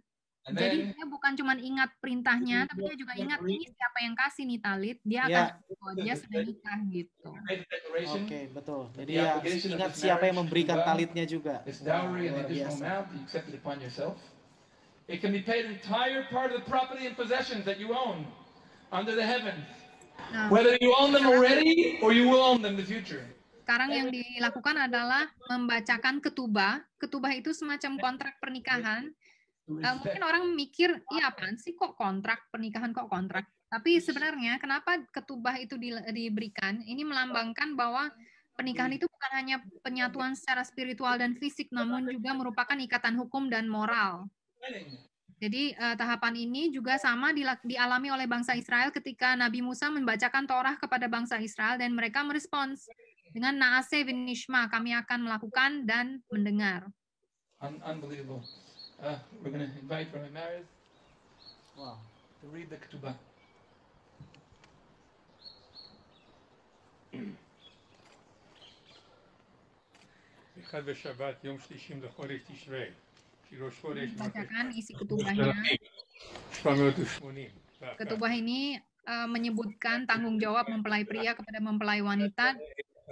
S1: jadi dia bukan cuma ingat perintahnya, tapi dia juga ingat ini siapa yang kasih nih talit, dia akan
S2: Ya.
S1: oh, dia sudah nikah gitu.
S2: Oke, betul. Jadi ya ingat siapa yang memberikan talitnya juga.
S12: This dowry and
S2: Luar
S12: additional
S2: biasa.
S12: amount you accepted upon yourself. It can be paid entire part of the property and possessions that you own under the heavens.
S1: Nah,
S12: Whether you own them already or you will own them in the future.
S1: Sekarang yang dilakukan adalah membacakan ketubah. Ketubah itu semacam kontrak pernikahan. Eh, mungkin orang mikir, iya apaan sih kok kontrak pernikahan kok kontrak? Tapi sebenarnya kenapa ketubah itu di- diberikan? Ini melambangkan bahwa pernikahan itu bukan hanya penyatuan secara spiritual dan fisik, namun juga merupakan ikatan hukum dan moral. Jadi eh, tahapan ini juga sama dialami oleh bangsa Israel ketika Nabi Musa membacakan Torah kepada bangsa Israel dan mereka merespons dengan naase vinishma, kami akan melakukan dan mendengar.
S12: Un- unbelievable. Uh, we're going to invite Rabbi Maris
S2: Wow.
S12: to read the ketubah.
S5: אחד בשבת, יום שלישים לחודש תשרי, שראש חודש
S1: Bacakan isi ketubahnya.
S5: 780.
S1: Ketubah ini eh, menyebutkan tanggung jawab mempelai pria kepada mempelai wanita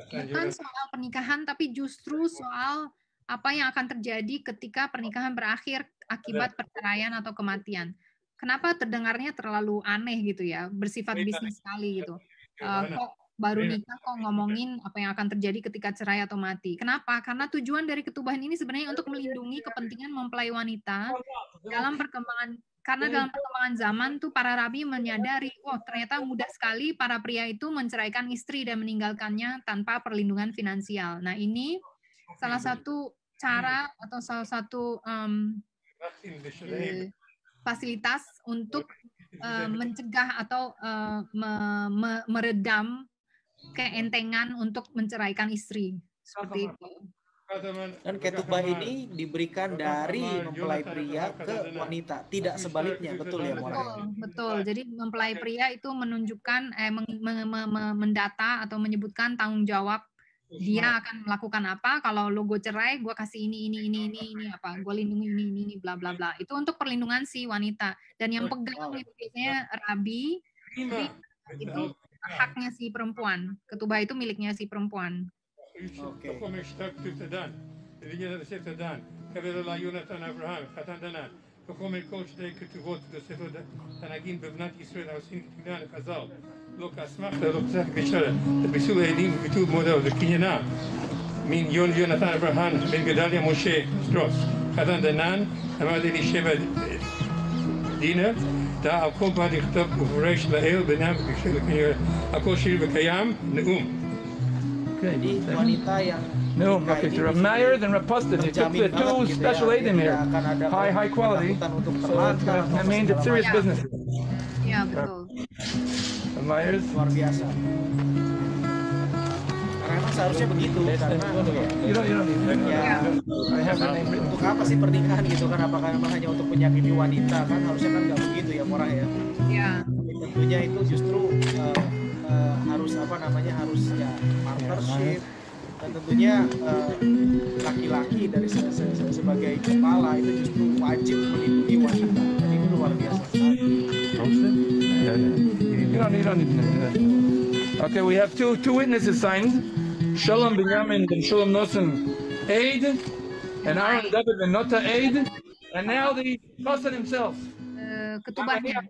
S1: bukan soal pernikahan tapi justru soal apa yang akan terjadi ketika pernikahan berakhir akibat perceraian atau kematian. Kenapa terdengarnya terlalu aneh gitu ya, bersifat bisnis sekali gitu. Eh, kok baru nikah kok ngomongin apa yang akan terjadi ketika cerai atau mati. Kenapa? Karena tujuan dari ketubahan ini sebenarnya untuk melindungi kepentingan mempelai wanita dalam perkembangan karena dalam perkembangan zaman tuh para rabi menyadari, oh ternyata mudah sekali para pria itu menceraikan istri dan meninggalkannya tanpa perlindungan finansial. Nah ini salah satu cara atau salah satu eh, fasilitas. untuk eh, mencegah atau eh, me- me- meredam keentengan untuk menceraikan istri. Seperti itu.
S2: Dan ketubah ini diberikan dari mempelai pria ke wanita, tidak sebaliknya, betul ya Mora?
S1: Betul, betul. Jadi mempelai pria itu menunjukkan eh, meng- me- me- me- mendata atau menyebutkan tanggung jawab dia akan melakukan apa. Kalau lo gue cerai gue kasih ini ini ini ini ini apa gue lindungi ini ini ini bla bla bla. Itu untuk perlindungan si wanita. Dan yang pegang itu biasanya rabi jadi itu haknya si perempuan. Ketubah itu miliknya si perempuan
S5: Tako shtak ty të danë, dhe një dhe se të danë, ka vedhe la jonët anë Abraham, ka të ndanë, kako me koqë dhe këtë votë dhe se të da, të nagim bëvnat Israel, a usin këtë gnanë ka zalë, lo ka smahtë, lo pësak veqërë, të bisu e edhim këtu moda dhe kënjë na, min jon Jonathan Abraham, min Gedalia Moshe
S2: Stros, ka të
S12: ndanë,
S2: në
S12: madhe
S2: një
S5: shema دينا تاع أقوم بعد يخطب وفريش لأيل بنام بكشيل كنير أقول شيء بكيام نقوم
S2: okay,
S12: so Rav
S2: di sini
S12: Meyer and Rav Poston, they took the two
S2: gitu ya.
S12: special aid in
S2: Jadi
S12: here. High, high quality. So I mean, it's serious business.
S1: ya betul
S12: Rav Meyer's.
S2: Luar biasa. Karena emang seharusnya begitu karena
S12: You don't, you don't need that.
S2: ya
S12: I have the name written.
S2: untuk apa sih pernikahan gitu kan? Apakah memang hanya untuk menyakiti wanita kan? Harusnya kan nggak begitu ya Mora ya.
S1: ya
S2: Tapi tentunya itu justru eh, eh, harus apa namanya harus ya partnership dan tentunya eh, laki-laki dari se- se- se- sebagai kepala itu justru wajib melindungi wanita. Jadi itu luar biasa
S12: do that. Okay, we have two two witnesses signed. Shalom Binyamin and Shalom Nosson aid, and Aaron David ben Nota aid, and now the Pastor himself.
S1: Eh, ketubahnya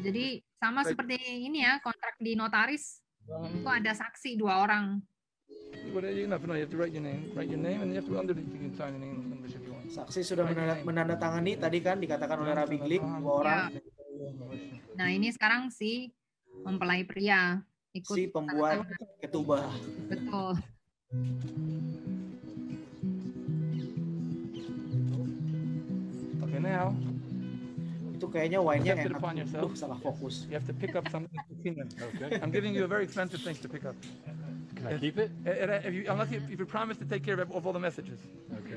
S1: jadi sama seperti ini ya kontrak di notaris itu ada saksi dua orang
S12: What are you enough? No, you have to write your name. Write your name, and you have to underneath. You can sign your name in English if you want.
S2: Saksi sudah menanda- menandatangani tadi kan dikatakan oleh Rabi Glik dua orang
S1: nah ini sekarang si mempelai pria ikut
S2: si pembuat ketubah.
S1: betul
S12: Okay, now
S2: Itu kayaknya wine-nya enak.
S12: upon yourself.
S2: Duh, salah fokus.
S12: you have to pick up something in the kingdom. Okay. I'm giving you a very expensive thing to pick up.
S5: Can I keep it?
S12: Uh, If you, unless you, if you promise to take care of, of all the messages. Okay.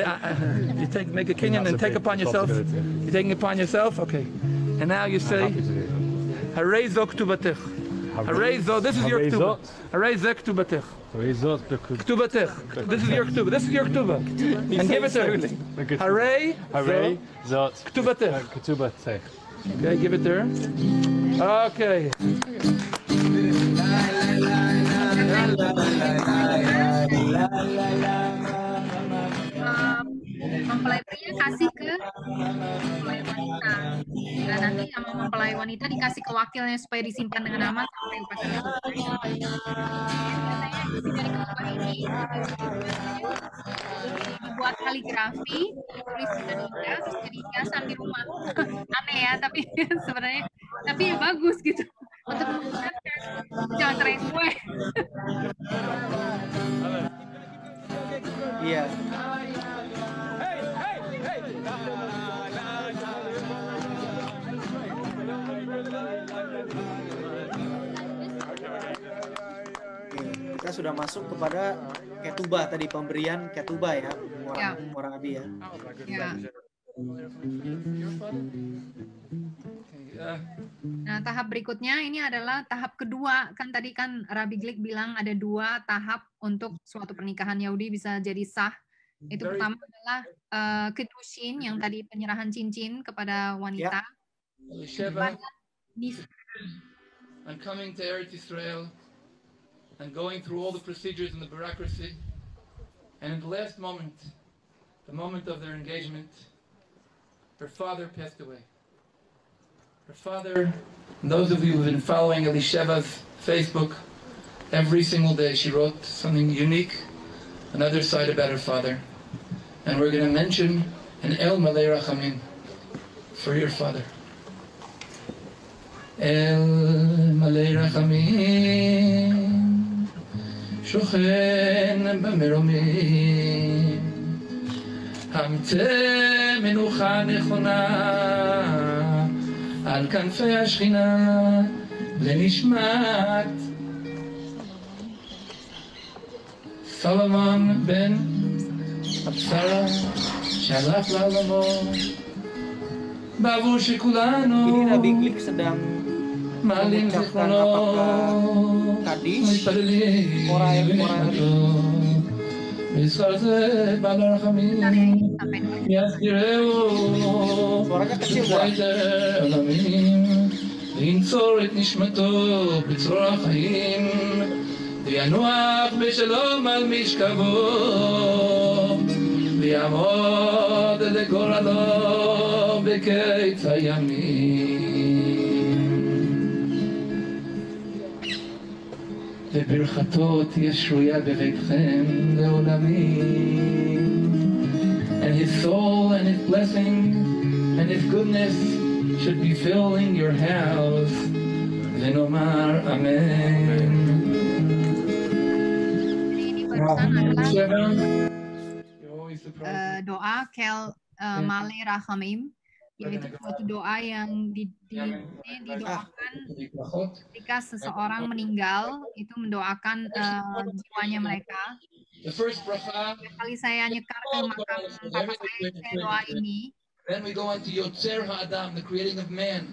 S12: Uh, uh, you take, make a kinyan and take upon yourself. You're taking it upon yourself. Okay. And now you say, "Harei zok tubatech." Hooray Zot. This is your
S9: Hooray
S12: ktuba.
S9: Zot.
S12: Hooray Zek ktubatech.
S9: Hooray Zot. bekut-
S12: Ktubatech. This is your ktuba. This is your ktuba. And give it to her.
S9: bekut-
S12: Hooray
S9: Hooray Zot.
S12: Ktubatech.
S9: Ketubatech.
S12: Okay, give it to her. Okay.
S1: Eh, mempelai pria kasih ke mempelai wanita dan nanti sama mempelai wanita dikasih ke wakilnya supaya disimpan dengan aman sampai isi dari ini dibuat kaligrafi, ditulis dengan indah, terus jadi hiasan di rumah. Aneh ya, tapi sebenarnya tapi ya bagus gitu untuk mengingatkan jangan cerai semua.
S2: Iya. Oke, Kita sudah masuk kepada ketubah tadi pemberian ketubah ya orang orang Abi ya.
S1: Ya. Nah, tahap berikutnya ini adalah tahap kedua. Kan tadi kan Rabi Glick bilang ada dua tahap untuk suatu pernikahan Yahudi bisa jadi sah. Itu
S12: Very-
S1: pertama adalah eh, kedushin yang tadi penyerahan cincin kepada wanita. Nis-
S12: on coming to Eretz Israel and going through all the procedures and the bureaucracy, and in the last moment, the moment of their engagement, her father passed away. Her father, those of you who've been following Elisheva's Facebook, every single day she wrote something unique, another side about her father And we're going to mention an El Malay Rachamin for your father. אל מלא רחמים, שוכן במרומים, המצא מנוחה נכונה על כנפי השכינה לנשמת סולומון בן הבשרה שהלך לעולמו. בעבור שכולנו מעלים זיכרונו, מתפללים לנשמתו. בזכר זה בעל הרחמים, יזכירהו, ויתר עולמים, לנצור את נשמתו בצרור החיים, וינוח בשלום על משכבו, ויעמוד לגורלו בקץ הימים. וברכתו תהיה שרויה בביתכם לעולמים. And his soul and his blessing and his goodness should be filling your house. ונאמר אמן.
S1: Ini Eh, doa Kel eh, Male Rachamim, yaitu suatu doa yang di, di, ini didoakan ketika seseorang meninggal, itu mendoakan eh, jiwanya mereka. Kali saya nyekar ke makam papa saya, saya doa ini.
S12: then we go on to Yotzer Ha'adam, the creating of man.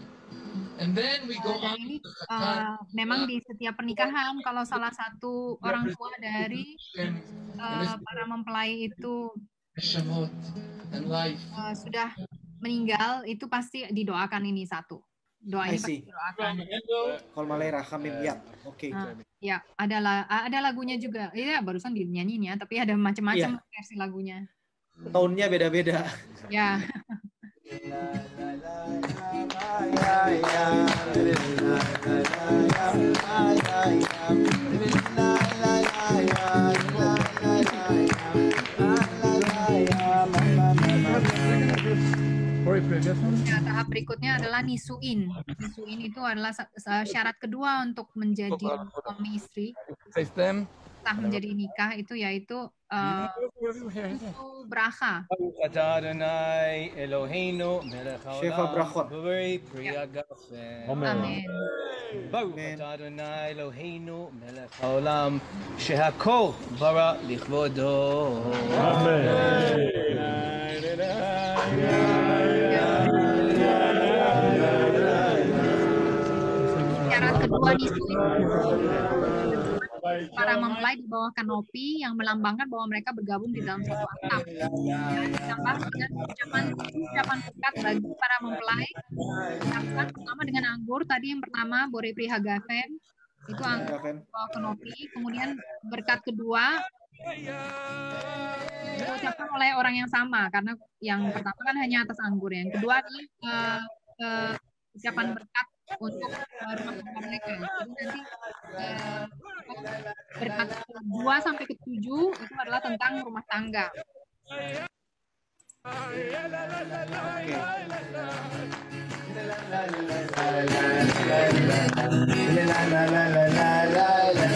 S12: And then we go on
S1: ini eh, memang di setiap pernikahan kalau salah satu orang tua dari eh, para mempelai itu
S12: Neshamot and life.
S1: eh, sudah meninggal itu pasti didoakan ini satu doa ini pasti didoakan
S2: Kol Malay Rahamim ya. Oke.
S1: Nah, ya ada la- ada lagunya juga ya barusan dinyanyiin ya tapi ada macam-macam
S2: Iya.
S1: versi lagunya
S2: Tahunnya beda-beda.
S1: ya Ya, tahap berikutnya adalah nisuin. Nisuin itu adalah sa- sa- syarat kedua untuk menjadi suami istri.
S12: Face them.
S1: Sah menjadi nikah itu yaitu eh, itu bracha.
S13: ברוך אתה אדוני אלוהינו מלך
S2: שבע
S13: העולם,
S2: ברכות.
S13: בורא פרי הגפן.
S1: אמן.
S13: ברוך אתה אדוני אלוהינו מלך העולם, שהכל ברא לכבודו.
S1: Ya, Sini para mempelai di bawah kanopi yang melambangkan bahwa mereka bergabung di dalam satu atap. Ditambah dengan ucapan ucapan berkat bagi para mempelai. Dilakukan pertama dengan anggur. Tadi yang pertama Bore Prihagaven itu anggur di bawah kanopi. Kemudian berkat kedua diucapkan oleh orang yang sama karena yang pertama kan hanya atas anggur yang kedua adalah uh, uh, ucapan berkat untuk mereka. Ya. Jadi nanti eh, berkat dua sampai ke tujuh itu adalah tentang rumah tangga.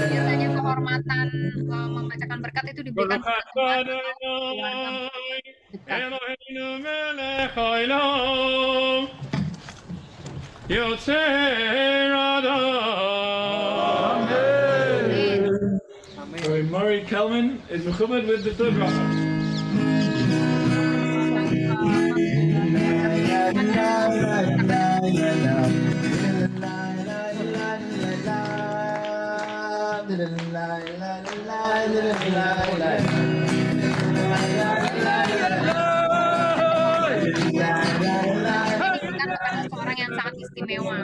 S1: Biasanya kehormatan eh, membacakan berkat itu diberikan kepada keluarga.
S5: מלך העולם, יוצר אדם.
S12: Rabbi Murray Kelman is Muhammad with the third bracha.
S1: Kepada seorang yang sangat istimewa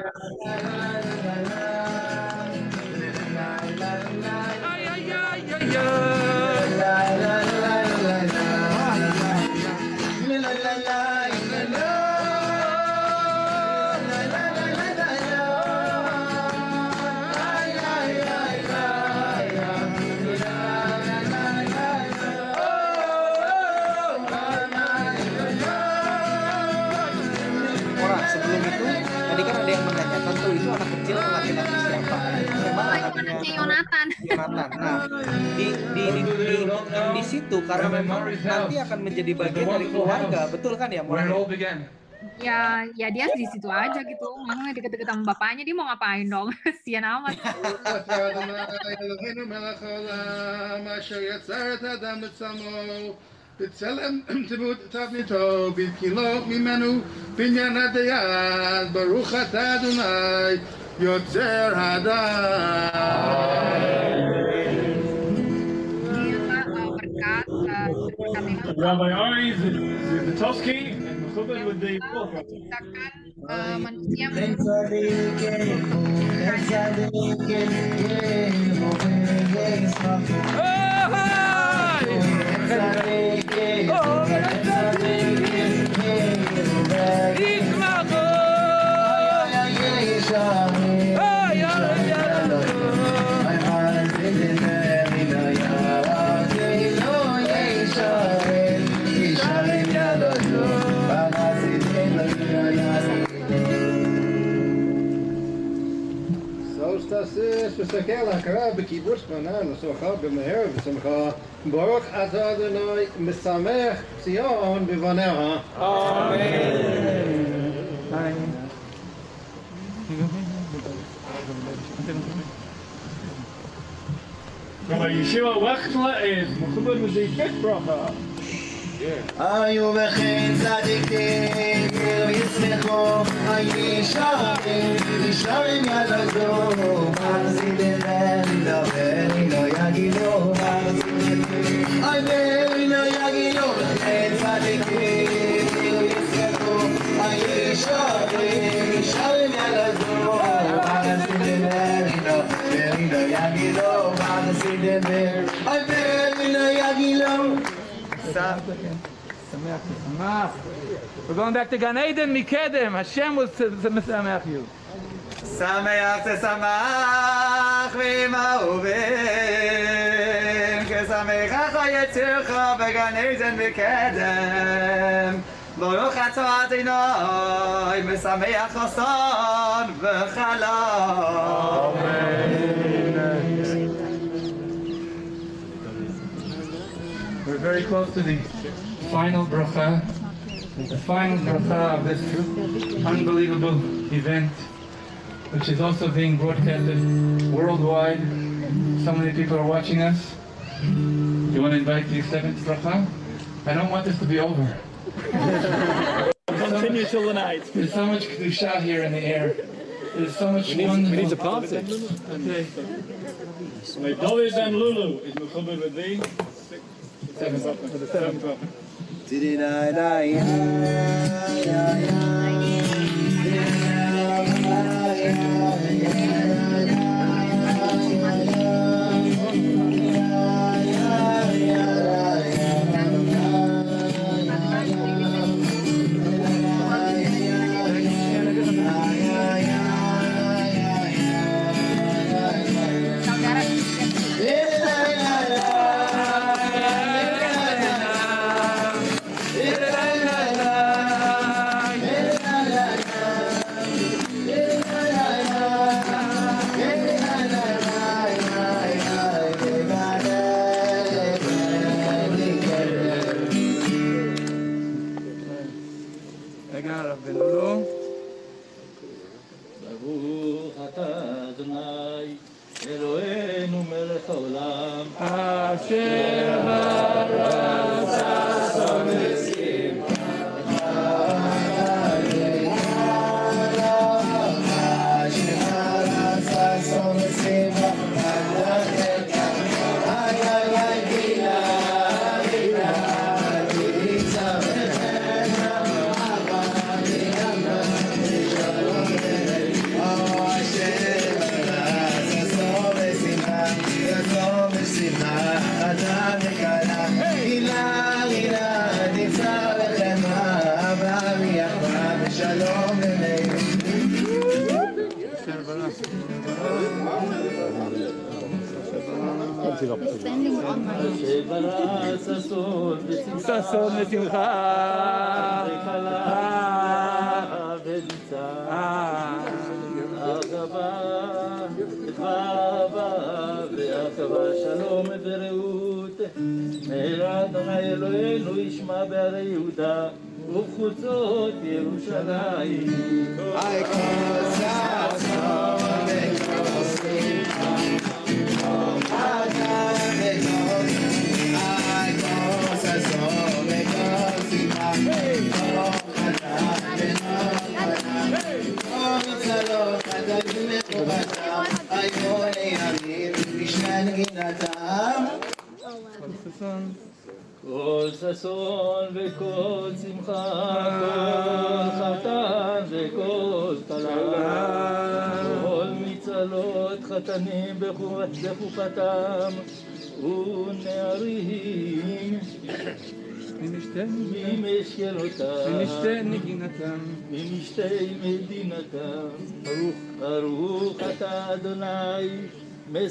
S2: Orang
S1: Yonatan.
S2: Yonatan. Nah, di di di, di, di situ karena memang nanti akan menjadi bagian dari keluarga, betul kan ya?
S12: Where it all
S2: Mulai
S12: began.
S1: ya ya dia di situ aja gitu makanya deket-deket sama bapaknya dia mau ngapain dong sian amat
S12: אלוהינו מלך העולם, אשר יצר את האדם בצלמו, בצלם תבניתו, בקילו ממנו, בניין הדיין, ברוך אתה אדוני, יוצר האדם.
S9: Rabbi Ari is the Toski, and Masada with the
S1: book.
S12: Oh, תעשש וסתכל הכרה בקיבוץ פניו ושמחה במהר ושמחה ברוך אתה אדוני משמח ציון בבניה
S9: Rabbi Yeshua Wechsler is Muhammad with the fifth bracha.
S14: היו וכן צדיקים, וישמחו, הישרים, ישרים ילדו, מחזיקים להם, דבר לא יגידו, מחזיקים לא יגידו, וכן צדיקים, וישמחו, הישרים, ישרים ילדו, מחזיקים להם, דבר לא יגידו, מחזיקים להם, דבר לא יגידו.
S12: We're going back to Gan Eden, Mikedem. Hashem will Sameach you.
S14: שמח תשמח ועמהו בן, כשמחך יצירך בגן עדן בקדם. ברוך אתה אדוני, משמח חסון וחלום.
S12: We're very close to the final bracha, the final bracha of this unbelievable event, which is also being broadcasted worldwide. So many people are watching us. You want to invite the seventh bracha? I don't want this to be over.
S9: Continue till the night.
S12: There's so much kedusha here in the air. There's so much
S15: We need- we
S12: wonderful.
S15: need to party.
S12: Okay.
S9: David Ben Lulu is Muhammad with thee.
S14: The seventh up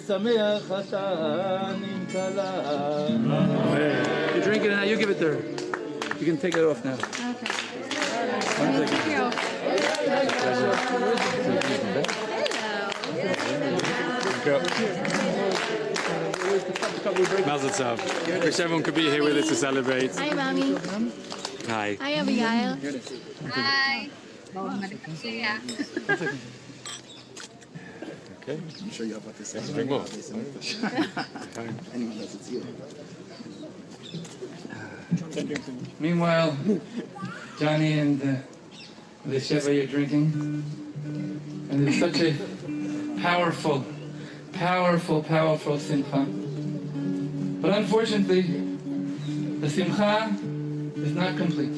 S14: משמח אתה נמכלה.
S12: You're drinking it now, you give it to her. You can take it off now. One second.
S7: Mazel tov. Wish everyone could be here with us to celebrate.
S11: Hi, Mommy.
S7: Hi.
S11: Hi, Abigail.
S1: Hai. Oh, nggak dikasih ya.
S7: Okay.
S3: I'm sure you have what to say.
S7: Drink more.
S3: Anyone else, it's you.
S12: Meanwhile, Johnny and uh, the Sheva are drinking. And it's such a powerful, powerful, powerful simcha. But unfortunately, the simcha is not complete.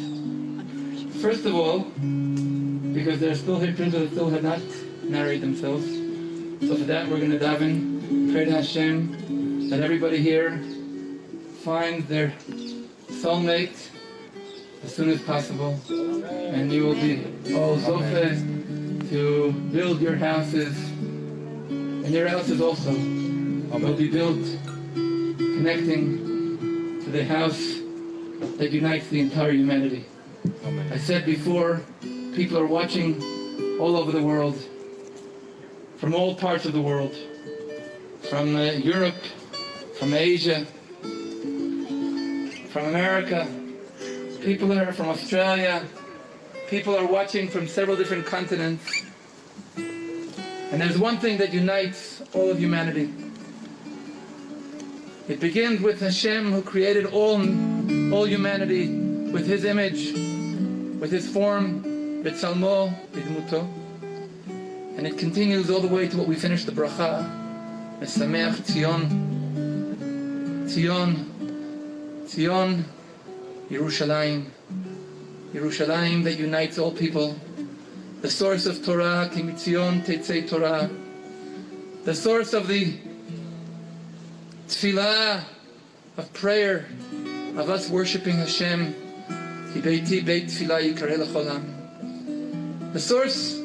S12: First of all, because there are still here people that still have not married themselves. So for that, we're going to dive in. pray to Hashem, that everybody here find their soulmate as soon as possible, and you will be all zofe to build your houses, and your houses also will be built connecting to the house that unites the entire humanity. I said before, people are watching all over the world, from all parts of the world, from uh, Europe, from Asia, from America, people that are from Australia, people are watching from several different continents. And there's one thing that unites all of humanity. It begins with Hashem who created all, all humanity with his image, with his form, B'tzalmo, B'dmuto. And it continues all the way to what we finished the bracha. Mesameach Tzion. Tzion. Tzion. Yerushalayim. Yerushalayim that unites all people. The source of Torah, Kimitzion Tetzei Torah. The source of the tefillah, of prayer, of us worshiping Hashem. The source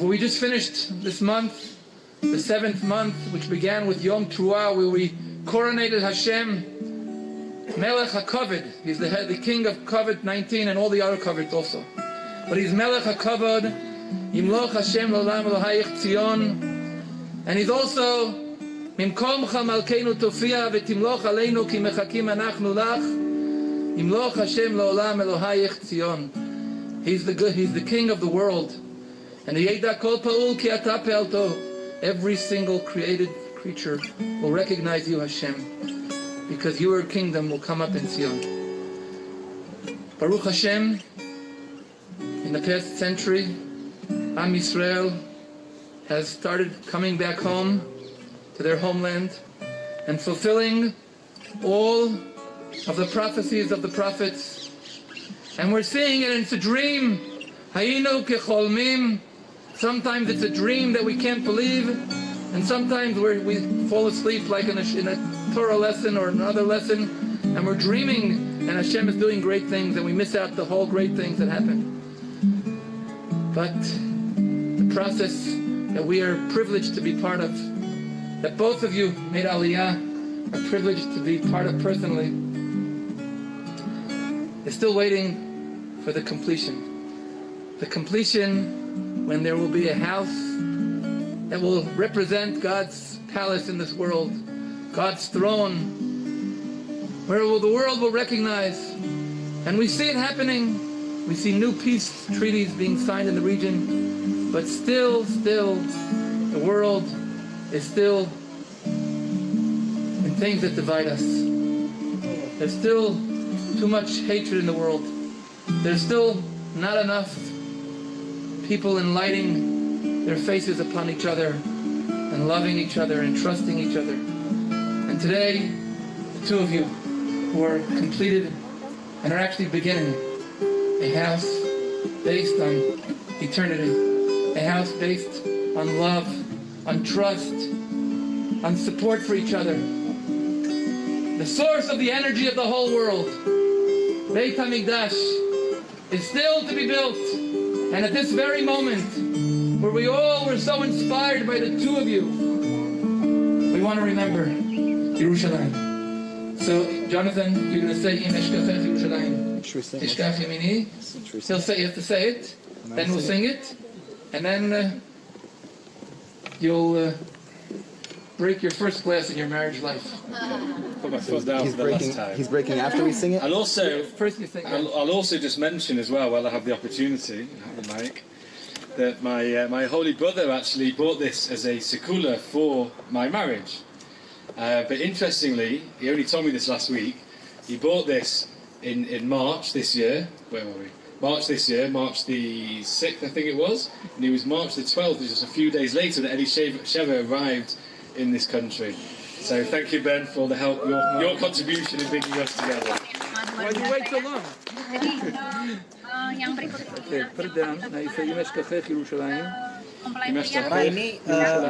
S12: we just finished this month, the seventh month, which began with Yom Teruah, where we coronated Hashem, Melech HaKavod. He's the head, the king of Kavod 19 and all the other Kavod also. But he's Melech HaKavod, Yimloch Hashem L'olam Elohayich Tzion, and he's also ממקומך מלכנו תופיע ותמלוך עלינו כי מחכים אנחנו לך ימלוך השם לעולם אלוהיך ציון He's the good, he's the king of the world and ידע כל פעול כי אתה פעלתו Every single created creature will recognize you Hashem because your kingdom will come up in Zion Baruch Hashem in the past century Am Yisrael has started coming back home to their homeland and fulfilling all of the prophecies of the prophets. And we're seeing it, and it's a dream. Hayinu kecholmim. Sometimes it's a dream that we can't believe, and sometimes we we fall asleep like in a, in a Torah lesson or another lesson, and we're dreaming, and Hashem is doing great things, and we miss out the whole great things that happen. But the process that we are privileged to be part of, that both of you made Aliyah, are privileged to be part of personally, is still waiting for the completion. The completion when there will be a house that will represent God's palace in this world, God's throne, where the world will recognize. And we see it happening. We see new peace treaties being signed in the region, but still, still, the world is still in things that divide us. There's still too much hatred in the world. There's still not enough people enlightening their faces upon each other and loving each other and trusting each other. And today, the two of you who are completed and are actually beginning a house based on eternity, a house based on love, on trust, on support for each other. The source of the energy of the whole world, Beit HaMikdash, is still to be built. And at this very moment, where we all were so inspired by the two of you, we want to remember Yerushalayim. So, Jonathan, you're going to say, Yerushalayim. Tishkach Yemini. He'll say, you have to say it. Then we'll sing it. And then uh, you'll uh, break your first glass in your marriage life.
S7: Put my foot down
S16: He's
S7: for the
S16: breaking-
S7: last time.
S16: he's breaking after we sing it?
S7: And also,
S12: first you think.
S7: I'll, I'll also just mention as well, while I have the opportunity, have the mic, that my uh, my holy brother actually bought this as a sekula for my marriage. Uh, but interestingly, he only told me this last week. He bought this in, in March this year. Where were we? March this year, March the 6th, I think it was. And it was March the 12th, just a few days later, that Eddie Sheva Sheva arrived in this country. So thank you, Ben, for the help, your, your contribution in bringing us together.
S12: Why you wait so long? okay, put it down. Now you say you must go
S1: to Jerusalem.
S2: Pak ini
S7: uh,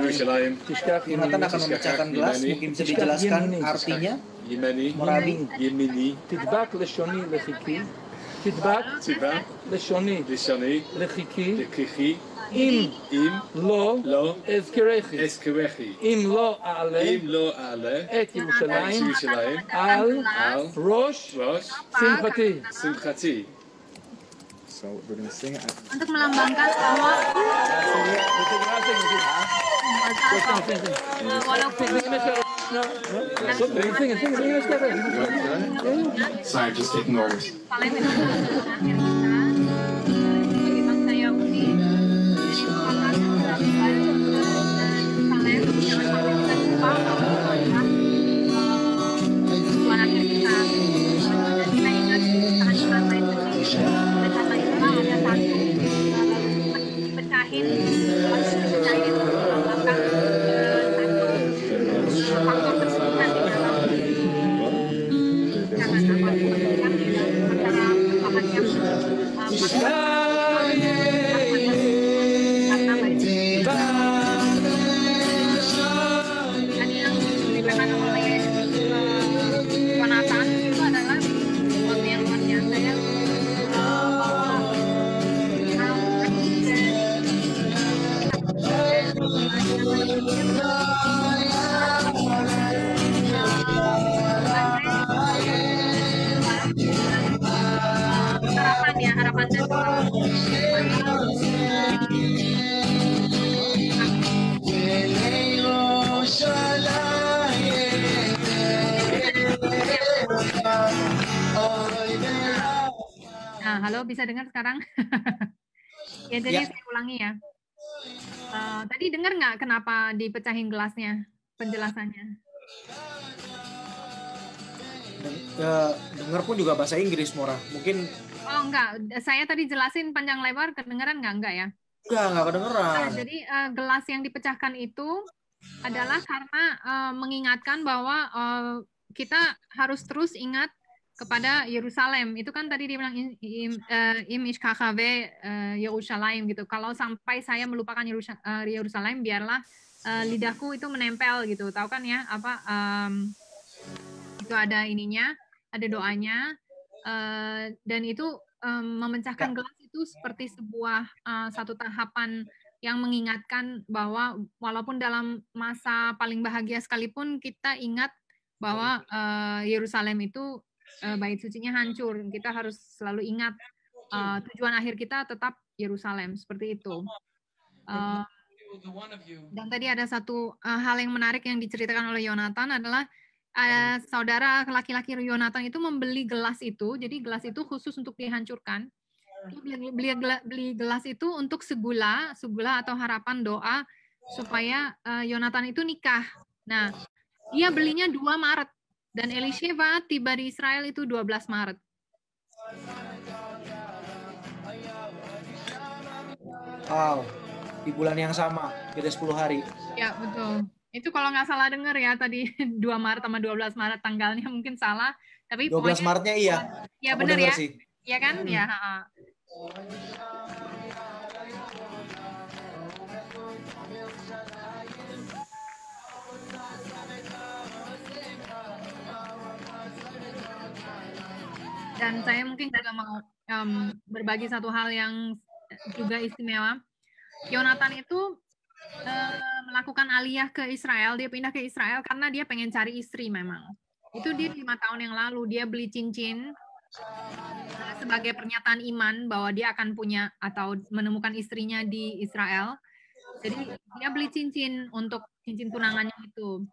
S2: Jonathan akan memecahkan gelas, mungkin bisa dijelaskan artinya. Morabi.
S12: Yemini. Tidbak leshoni lechiki.
S7: Tidbak.
S12: Leshoni.
S7: Leshoni.
S12: Lechiki.
S7: Lechiki.
S12: אם
S7: אם
S12: לא
S7: לא
S12: אזכרכי.
S7: אזכרכי.
S12: אם לא אעלה
S7: אם לא אעלה
S12: את ירושלים
S7: את ירושלים
S12: על
S7: על
S12: ראש
S7: ראש
S12: שמחתי.
S7: שמחתי.
S16: So we're going to sing it.
S1: untuk melambangkan bahwa
S17: Sorry, just taking orders.
S1: Halo bisa dengar sekarang? ya, jadi
S2: Ya.
S1: saya ulangi ya. Eh, tadi dengar nggak kenapa dipecahin gelasnya? Penjelasannya.
S2: Ya, denger pun juga bahasa Inggris Mora. Mungkin
S1: Oh enggak, saya tadi jelasin panjang lebar, kedengeran nggak? Enggak ya?
S2: enggak enggak kedengeran.
S1: Nah, jadi eh, gelas yang dipecahkan itu adalah karena eh, mengingatkan bahwa eh, kita harus terus ingat kepada Yerusalem. Itu kan tadi dia bilang im, im, eh, im eh, Yerusalem gitu. Kalau sampai saya melupakan Yerusa- eh, Yerusalem, biarlah lidahku itu menempel gitu. Tahu kan ya apa em, itu ada ininya, ada doanya, eh, dan itu em, memecahkan gelas itu seperti sebuah eh, satu tahapan yang mengingatkan bahwa walaupun dalam masa paling bahagia sekalipun kita ingat bahwa Yerusalem itu eh, bait sucinya hancur. Kita harus selalu ingat eh, tujuan akhir kita tetap Yerusalem seperti itu. Eh, dan tadi ada satu uh, hal yang menarik yang diceritakan oleh Yonatan adalah uh, saudara laki-laki Yonatan itu membeli gelas itu, jadi gelas itu khusus untuk dihancurkan. Dia beli, beli, beli gelas itu untuk segula, segula atau harapan doa supaya uh, Yonatan itu nikah. Nah, dia belinya 2 Maret dan Elisheva tiba di Israel itu 12 Maret.
S2: Wow, di bulan yang sama, beda 10 hari.
S1: Ya, betul. Itu kalau nggak salah dengar ya tadi 2 Maret sama 12 Maret tanggalnya mungkin salah, tapi
S2: 12
S1: pokoknya
S2: Maretnya iya.
S1: Ya
S2: Aku
S1: benar ya. Iya kan?
S2: Hmm.
S1: Ya, ha-ha. Dan saya mungkin juga mau em, berbagi satu hal yang juga istimewa. Yonatan itu eh, melakukan aliyah ke Israel, dia pindah ke Israel karena dia pengen cari istri memang. Itu dia lima tahun yang lalu dia beli cincin eh, sebagai pernyataan iman bahwa dia akan punya atau menemukan istrinya di Israel. Jadi dia beli cincin untuk cincin tunangannya itu.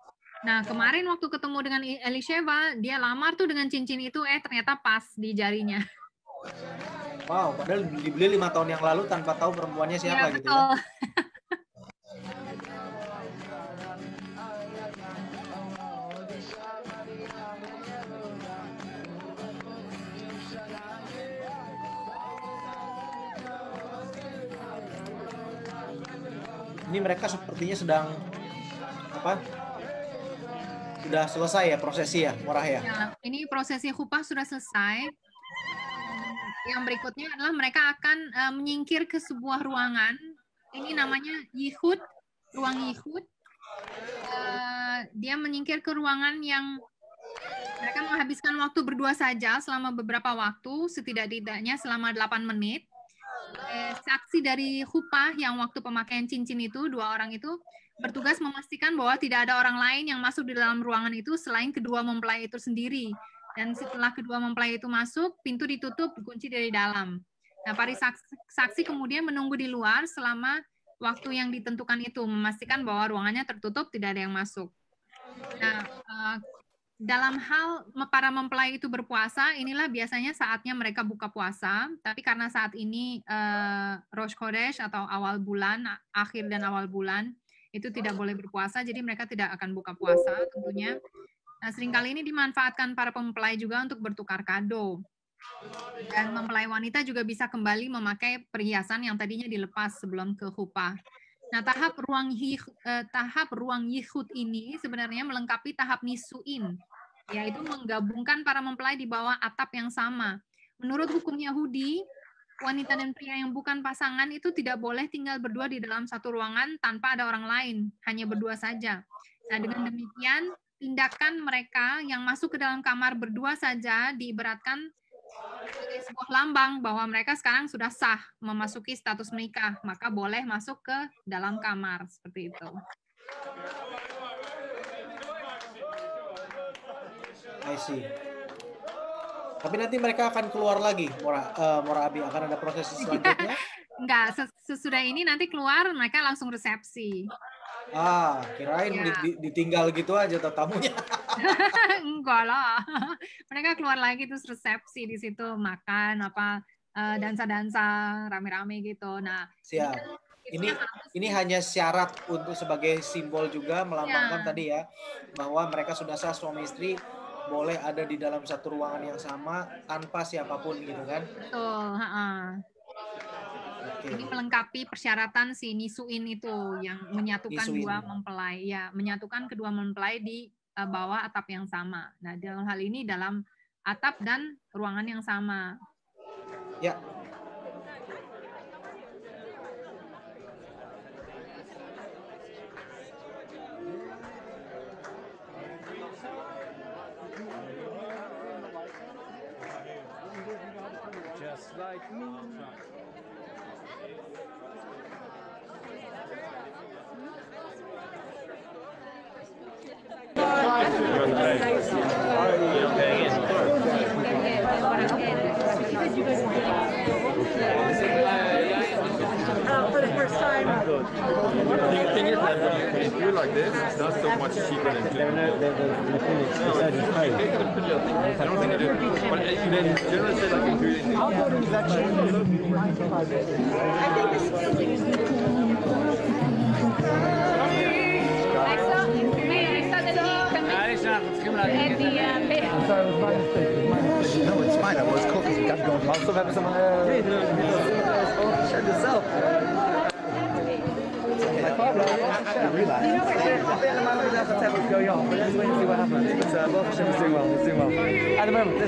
S1: Nah kemarin waktu ketemu dengan Elisheva, dia lamar tuh dengan cincin itu, eh ternyata pas di jarinya.
S2: Wow, padahal dibeli lima tahun yang lalu tanpa tahu perempuannya siapa
S1: Iya,
S2: gitu
S1: betul.
S2: ya. Ini mereka sepertinya sedang apa? Sudah selesai ya prosesi ya, murah ya.
S1: Ya, ini prosesi khupah sudah selesai. Yang berikutnya adalah mereka akan eh, menyingkir ke sebuah ruangan. Ini namanya Yihud, ruang Yihud. Eh, dia menyingkir ke ruangan yang mereka menghabiskan waktu berdua saja selama beberapa waktu, setidak-tidaknya selama 8 menit. Eh, saksi dari khupah yang waktu pemakaian cincin itu, dua orang itu, bertugas memastikan bahwa tidak ada orang lain yang masuk di dalam ruangan itu selain kedua mempelai itu sendiri. Dan setelah kedua mempelai itu masuk, pintu ditutup, dikunci dari dalam. Nah, para saksi, saksi kemudian menunggu di luar selama waktu yang ditentukan itu, memastikan bahwa ruangannya tertutup, tidak ada yang masuk. Nah, eh, dalam hal para mempelai itu berpuasa, inilah biasanya saatnya mereka buka puasa. Tapi karena saat ini eh, Rosh Chodesh atau awal bulan, akhir dan awal bulan, itu tidak boleh berpuasa, jadi mereka tidak akan buka puasa tentunya. Nah, sering kali ini dimanfaatkan para pempelai juga untuk bertukar kado. Dan mempelai wanita juga bisa kembali memakai perhiasan yang tadinya dilepas sebelum ke khupah. Nah, tahap ruang hi, eh, tahap ruang yichud ini sebenarnya melengkapi tahap nisuin, yaitu menggabungkan para mempelai di bawah atap yang sama. Menurut hukum Yahudi, wanita dan pria yang bukan pasangan itu tidak boleh tinggal berdua di dalam satu ruangan tanpa ada orang lain, hanya berdua saja. Nah, dengan demikian, tindakan mereka yang masuk ke dalam kamar berdua saja diibaratkan sebagai sebuah lambang bahwa mereka sekarang sudah sah memasuki status menikah, maka boleh masuk ke dalam kamar seperti itu.
S2: I see. Tapi nanti mereka akan keluar lagi, Mora, uh, Mora Abi akan ada proses selanjutnya.
S1: Enggak, sesudah ini nanti keluar mereka langsung resepsi.
S2: Ah, kirain ya. ditinggal gitu aja tamunya.
S1: Enggak lah. Mereka keluar lagi terus resepsi di situ makan apa uh, dansa-dansa rame-rame gitu. Nah,
S2: siap. Ini ini hanya syarat untuk sebagai simbol juga melambangkan ya. tadi ya bahwa mereka sudah sah suami istri boleh ada di dalam satu ruangan yang sama tanpa siapa pun gitu kan?
S1: Betul, Okay. Ini melengkapi persyaratan si nisuin itu yang menyatukan nisuin. dua mempelai, ya menyatukan kedua mempelai di uh, bawah atap yang sama. Nah dalam hal ini dalam atap dan ruangan yang sama.
S2: Ya.
S13: Just like me.
S9: for the first time. The thing is that when you do like this, it's not so much cheaper than doing it. I don't think it is. But then generally say like ingredients. I'll go to the I think this
S4: No, it's fine. I was cool because you got to go. Most of it, some. Share yourself. You know, the man who left the table was going on, but let's wait and see what happens. But uh, Wolf is doing well. He's doing well. At the moment,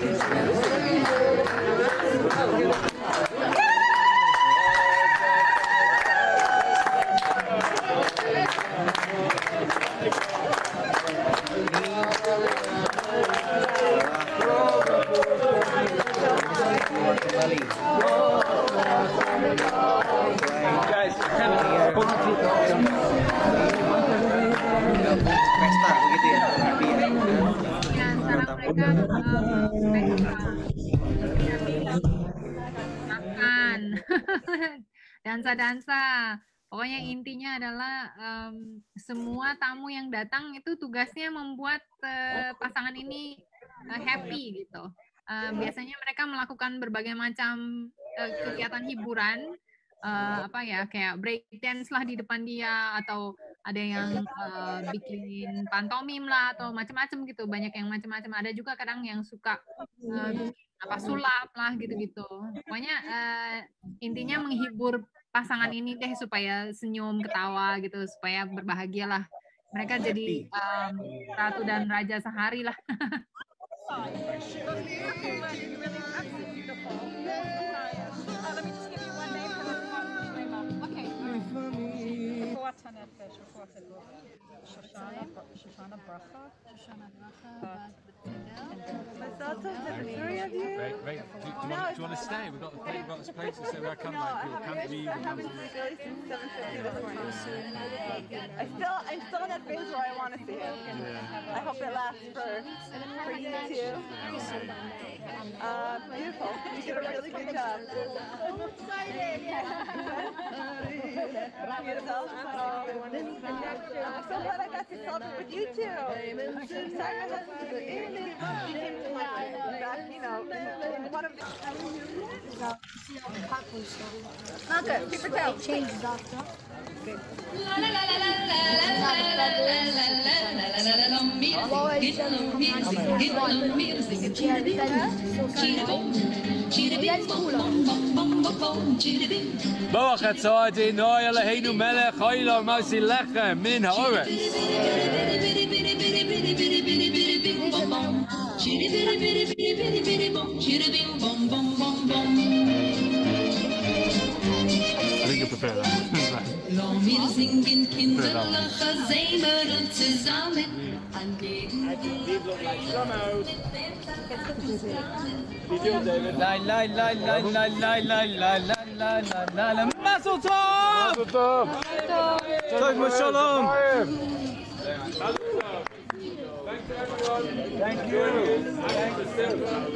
S2: pesta
S1: pokoknya intinya adalah um, semua tamu yang datang itu tugasnya membuat uh, pasangan ini uh, happy gitu. Uh, biasanya mereka melakukan berbagai macam uh, kegiatan hiburan uh, apa ya kayak break dance lah di depan dia atau ada yang uh, bikin pantomim lah atau macam-macam gitu. Banyak yang macam-macam ada juga kadang yang suka uh, apa sulap lah gitu-gitu. Pokoknya uh, intinya menghibur pasangan ini deh supaya senyum ketawa gitu supaya berbahagia lah. Mereka jadi um, ratu dan raja sehari lah.
S11: Shoshana Shoshana Bracha. Shoshana Bracha.
S18: Myself a picture of you.
S7: Great, great. Do, do, you want, do you want to stay? We've got the we've got this place to say where I come
S18: no,
S7: like people can't leave.
S18: I haven't really since 7:50 this morning. I still I'm still in that phase where I want to see him.
S7: Yeah.
S18: I hope it lasts for for you too. Uh, beautiful. You did a really good job. I'm excited. beautiful. I'm so glad I got to celebrate with you too. I'm sorry my he came to my back, you know, in one of the. Okay, keep your tail.
S11: Change doctor.
S13: Boach het said in Noel Heinu Mele Choilo Mausi Lecha Min Hore.
S19: biri biri biri biri biri bom Jiri bim bom bom bom bom
S20: I think you prepare that
S19: Lån mir singen Kinderlacher, sehen wir uns zusammen an jedem
S9: Lay lay lay lay lay lay lay lay lay lay lay Mesutov! Mesutov! Çok
S20: maşallah! Mesutov!
S9: Thanks everyone. Thank you.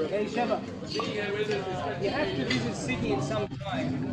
S21: Thank you. Being here with. You have to visit Sydney at some time.